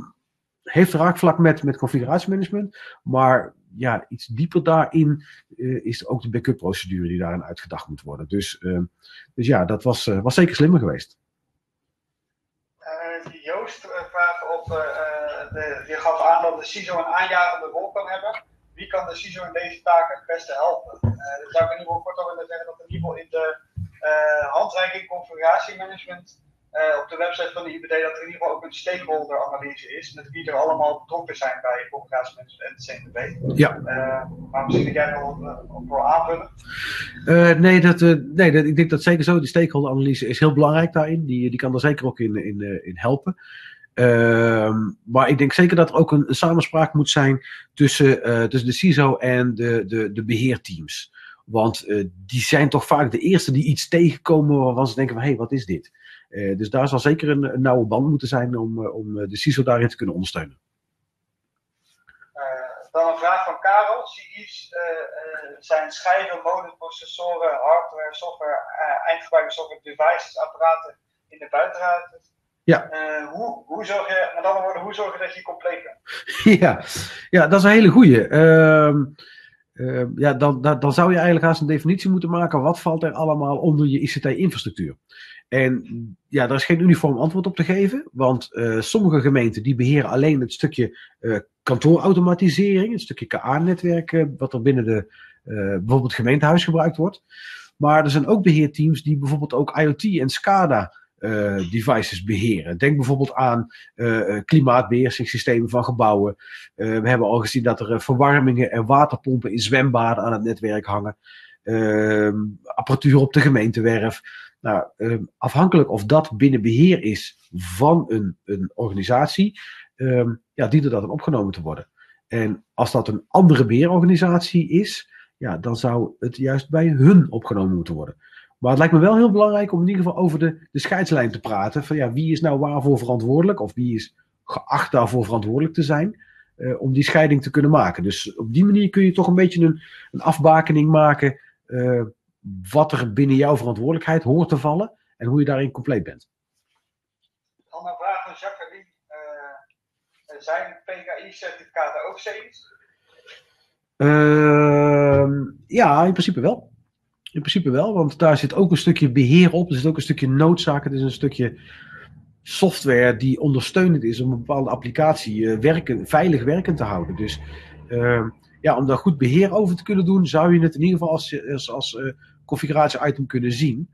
heeft raakvlak met, met configuratiemanagement. Maar ja, iets dieper daarin uh, is ook de backup procedure die daarin uitgedacht moet worden. Dus, uh, dus ja, dat was, uh, was zeker slimmer geweest. Joost vraagt of de, je gaf aan dat de CISO een aanjagende rol kan hebben. Wie kan de CISO in deze taak het beste helpen? dan zou ik in ieder geval kort over willen zeggen dat in ieder geval in de handreiking configuratiemanagement uh, op de website van de IBD dat er in ieder geval ook een stakeholder-analyse is. Met wie er allemaal betrokken zijn bij communicatiemanagement en het CNTB. Ja. Uh, maar misschien dat jij nog wat voor aanvullen. Uh, nee, dat, nee dat, ik denk dat zeker zo. Die stakeholder-analyse is heel belangrijk daarin. Die, die kan er zeker ook in, in, in helpen. Ehm, maar ik denk zeker dat er ook een, een samenspraak moet zijn tussen, tussen de CISO en de, de, de beheerteams. Want die zijn toch vaak de eerste die iets tegenkomen waarvan ze denken van hé, hey, wat is dit? Uh, dus daar zal zeker een, een, nauwe band moeten zijn om, uh, om de CISO daarin te kunnen ondersteunen. Uh, dan een vraag van Karel. CI's zijn schijven, modemprocessoren, hardware, software, eindgebruiker software, devices, apparaten in de buitenruimte. Ja. hoe, hoe zorg je, met andere woorden, hoe zorg je dat je compleet bent? ja. ja, dat is een hele goeie. Ehm, ja, dan, dan, dan zou je eigenlijk haast een definitie moeten maken. Wat valt er allemaal onder je ICT-infrastructuur? En ja, daar is geen uniform antwoord op te geven, want uh, sommige gemeenten die beheren alleen het stukje uh, kantoorautomatisering, het stukje KA-netwerk, uh, wat er binnen de bijvoorbeeld gemeentehuis gebruikt wordt. Maar er zijn ook beheerteams die bijvoorbeeld ook IoT en SCADA devices beheren. Denk bijvoorbeeld aan klimaatbeheersingssystemen van gebouwen. we hebben al gezien dat er verwarmingen en waterpompen in zwembaden aan het netwerk hangen. apparatuur op de gemeentewerf. Nou, ehm, afhankelijk of dat binnen beheer is van een, een organisatie, ehm, ja, dient er dat dan opgenomen te worden. En als dat een andere beheerorganisatie is, ja, dan zou het juist bij hun opgenomen moeten worden. Maar het lijkt me wel heel belangrijk om in ieder geval over de, de scheidslijn te praten. Van ja, wie is nou waarvoor verantwoordelijk? Of wie is geacht daarvoor verantwoordelijk te zijn? Uh, om die scheiding te kunnen maken. Dus op die manier kun je toch een beetje een, een afbakening maken. Uh, wat er binnen jouw verantwoordelijkheid hoort te vallen. En hoe je daarin compleet bent. Dan een vraag van Jacqueline. Uh, zijn PKI-certificaten ook CI's? Ehm, ja, in principe wel. In principe wel, want daar zit ook een stukje beheer op. Er zit ook een stukje noodzaak. Het is een stukje software die ondersteunend is om een bepaalde applicatie uh, werken, veilig werkend te houden. Dus uh, ja, om daar goed beheer over te kunnen doen, zou je het in ieder geval als, als, als uh, configuratie-item kunnen zien.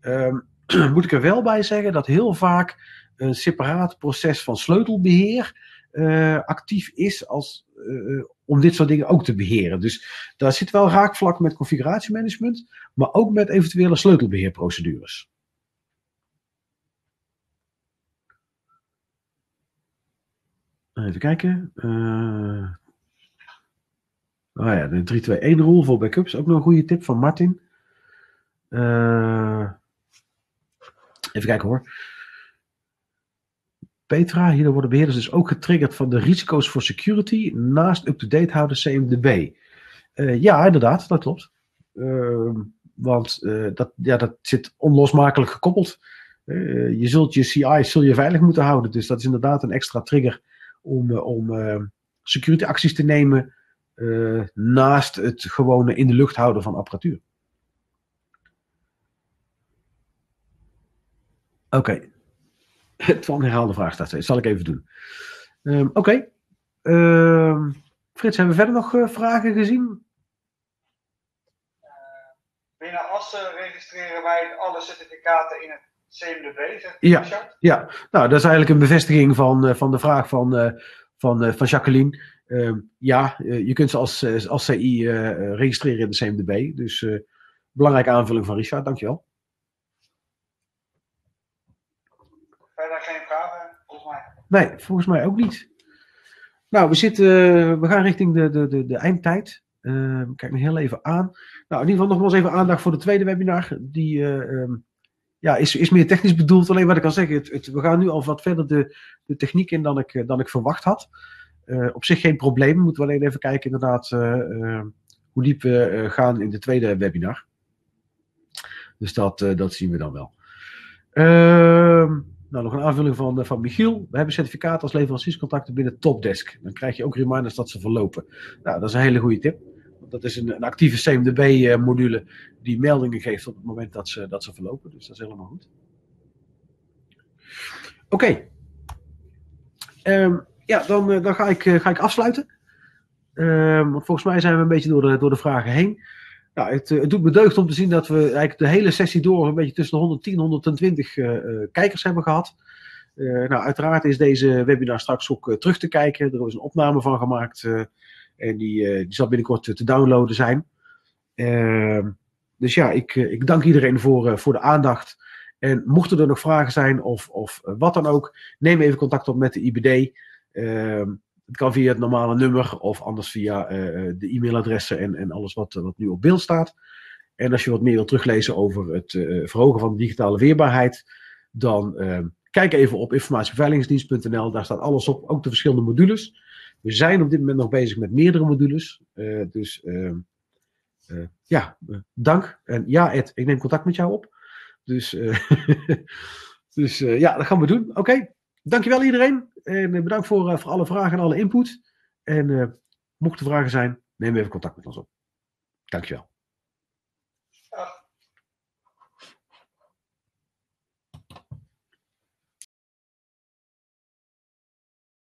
Ehm, moet ik er wel bij zeggen dat heel vaak een separaat proces van sleutelbeheer actief is als, om dit soort dingen ook te beheren. Dus daar zit wel raakvlak met configuratiemanagement, maar ook met eventuele sleutelbeheerprocedures. Even kijken. Uh... Oh ja, de 3-2-1 rule voor backups. Ook nog een goede tip van Martin. Even kijken hoor. Petra, hier worden beheerders dus ook getriggerd van de risico's voor security naast up-to-date houden CMDB. Uh, ja, inderdaad, dat klopt. Uh, want uh, dat, ja, dat zit onlosmakelijk gekoppeld. je zult je CI zul je veilig moeten houden. Dus dat is inderdaad een extra trigger om, om security acties te nemen naast het gewone in de lucht houden van apparatuur. Oké. Twan herhaalde vraag staat steeds. Zal ik even doen. Um, Oké. Okay. Um, Frits, hebben we verder nog uh, vragen gezien? Uh, binnen Assen registreren wij alle certificaten in het CMDB, zegt ja, ja, nou dat is eigenlijk een bevestiging van, van de vraag van, van, van Jacqueline. Ehm, ja, je kunt ze als, als CI registreren in de CMDB. Dus belangrijke aanvulling van Richard, dankjewel. Nee, volgens mij ook niet. Nou, we, zitten, we gaan richting de, de, de, de eindtijd. Uh, kijk nog heel even aan. Nou, in ieder geval nogmaals even aandacht voor de tweede webinar. Die uh, um, ja, is, is meer technisch bedoeld. Alleen wat ik al zeg, het, het, we gaan nu al wat verder de, de techniek in dan ik, dan ik verwacht had. Op zich geen probleem. We moeten alleen even kijken inderdaad hoe diep we gaan in de tweede webinar. Dus dat, dat zien we dan wel. Ehm nou, nog een aanvulling van, van Michiel. We hebben certificaten als leverancierscontacten binnen Topdesk. Dan krijg je ook reminders dat ze verlopen. Nou, dat is een hele goede tip. Dat is een, een actieve CMDB-module die meldingen geeft op het moment dat ze, dat ze verlopen. Dus dat is helemaal goed. Oké. Um, ja, dan, dan ga, ik, ga ik afsluiten. Want volgens mij zijn we een beetje door door de vragen heen. Nou, het, het, doet me deugd om te zien dat we eigenlijk de hele sessie door een beetje tussen de 110 en 120 uh, uh, kijkers hebben gehad. Nou, uiteraard is deze webinar straks ook terug te kijken. Er is een opname van gemaakt en die, die zal binnenkort te downloaden zijn. Ehm, dus ja, ik, ik dank iedereen voor, voor de aandacht. En mochten er nog vragen zijn of, of wat dan ook, neem even contact op met de IBD. Ehm, het kan via het normale nummer of anders via uh, de e-mailadressen en, en alles wat, wat nu op beeld staat. En als je wat meer wilt teruglezen over het uh, verhogen van de digitale weerbaarheid, dan uh, kijk even op informatiebeveiligingsdienst.nl. Daar staat alles op, ook de verschillende modules. We zijn op dit moment nog bezig met meerdere modules. dus ehm, ja, dank. En ja, Ed, ik neem contact met jou op. Dus, dus ja, dat gaan we doen. Oké. Dankjewel iedereen. En eh, bedankt voor, eh, voor alle vragen en alle input. En uh, mochten er vragen zijn, neem even contact met ons op. Dankjewel.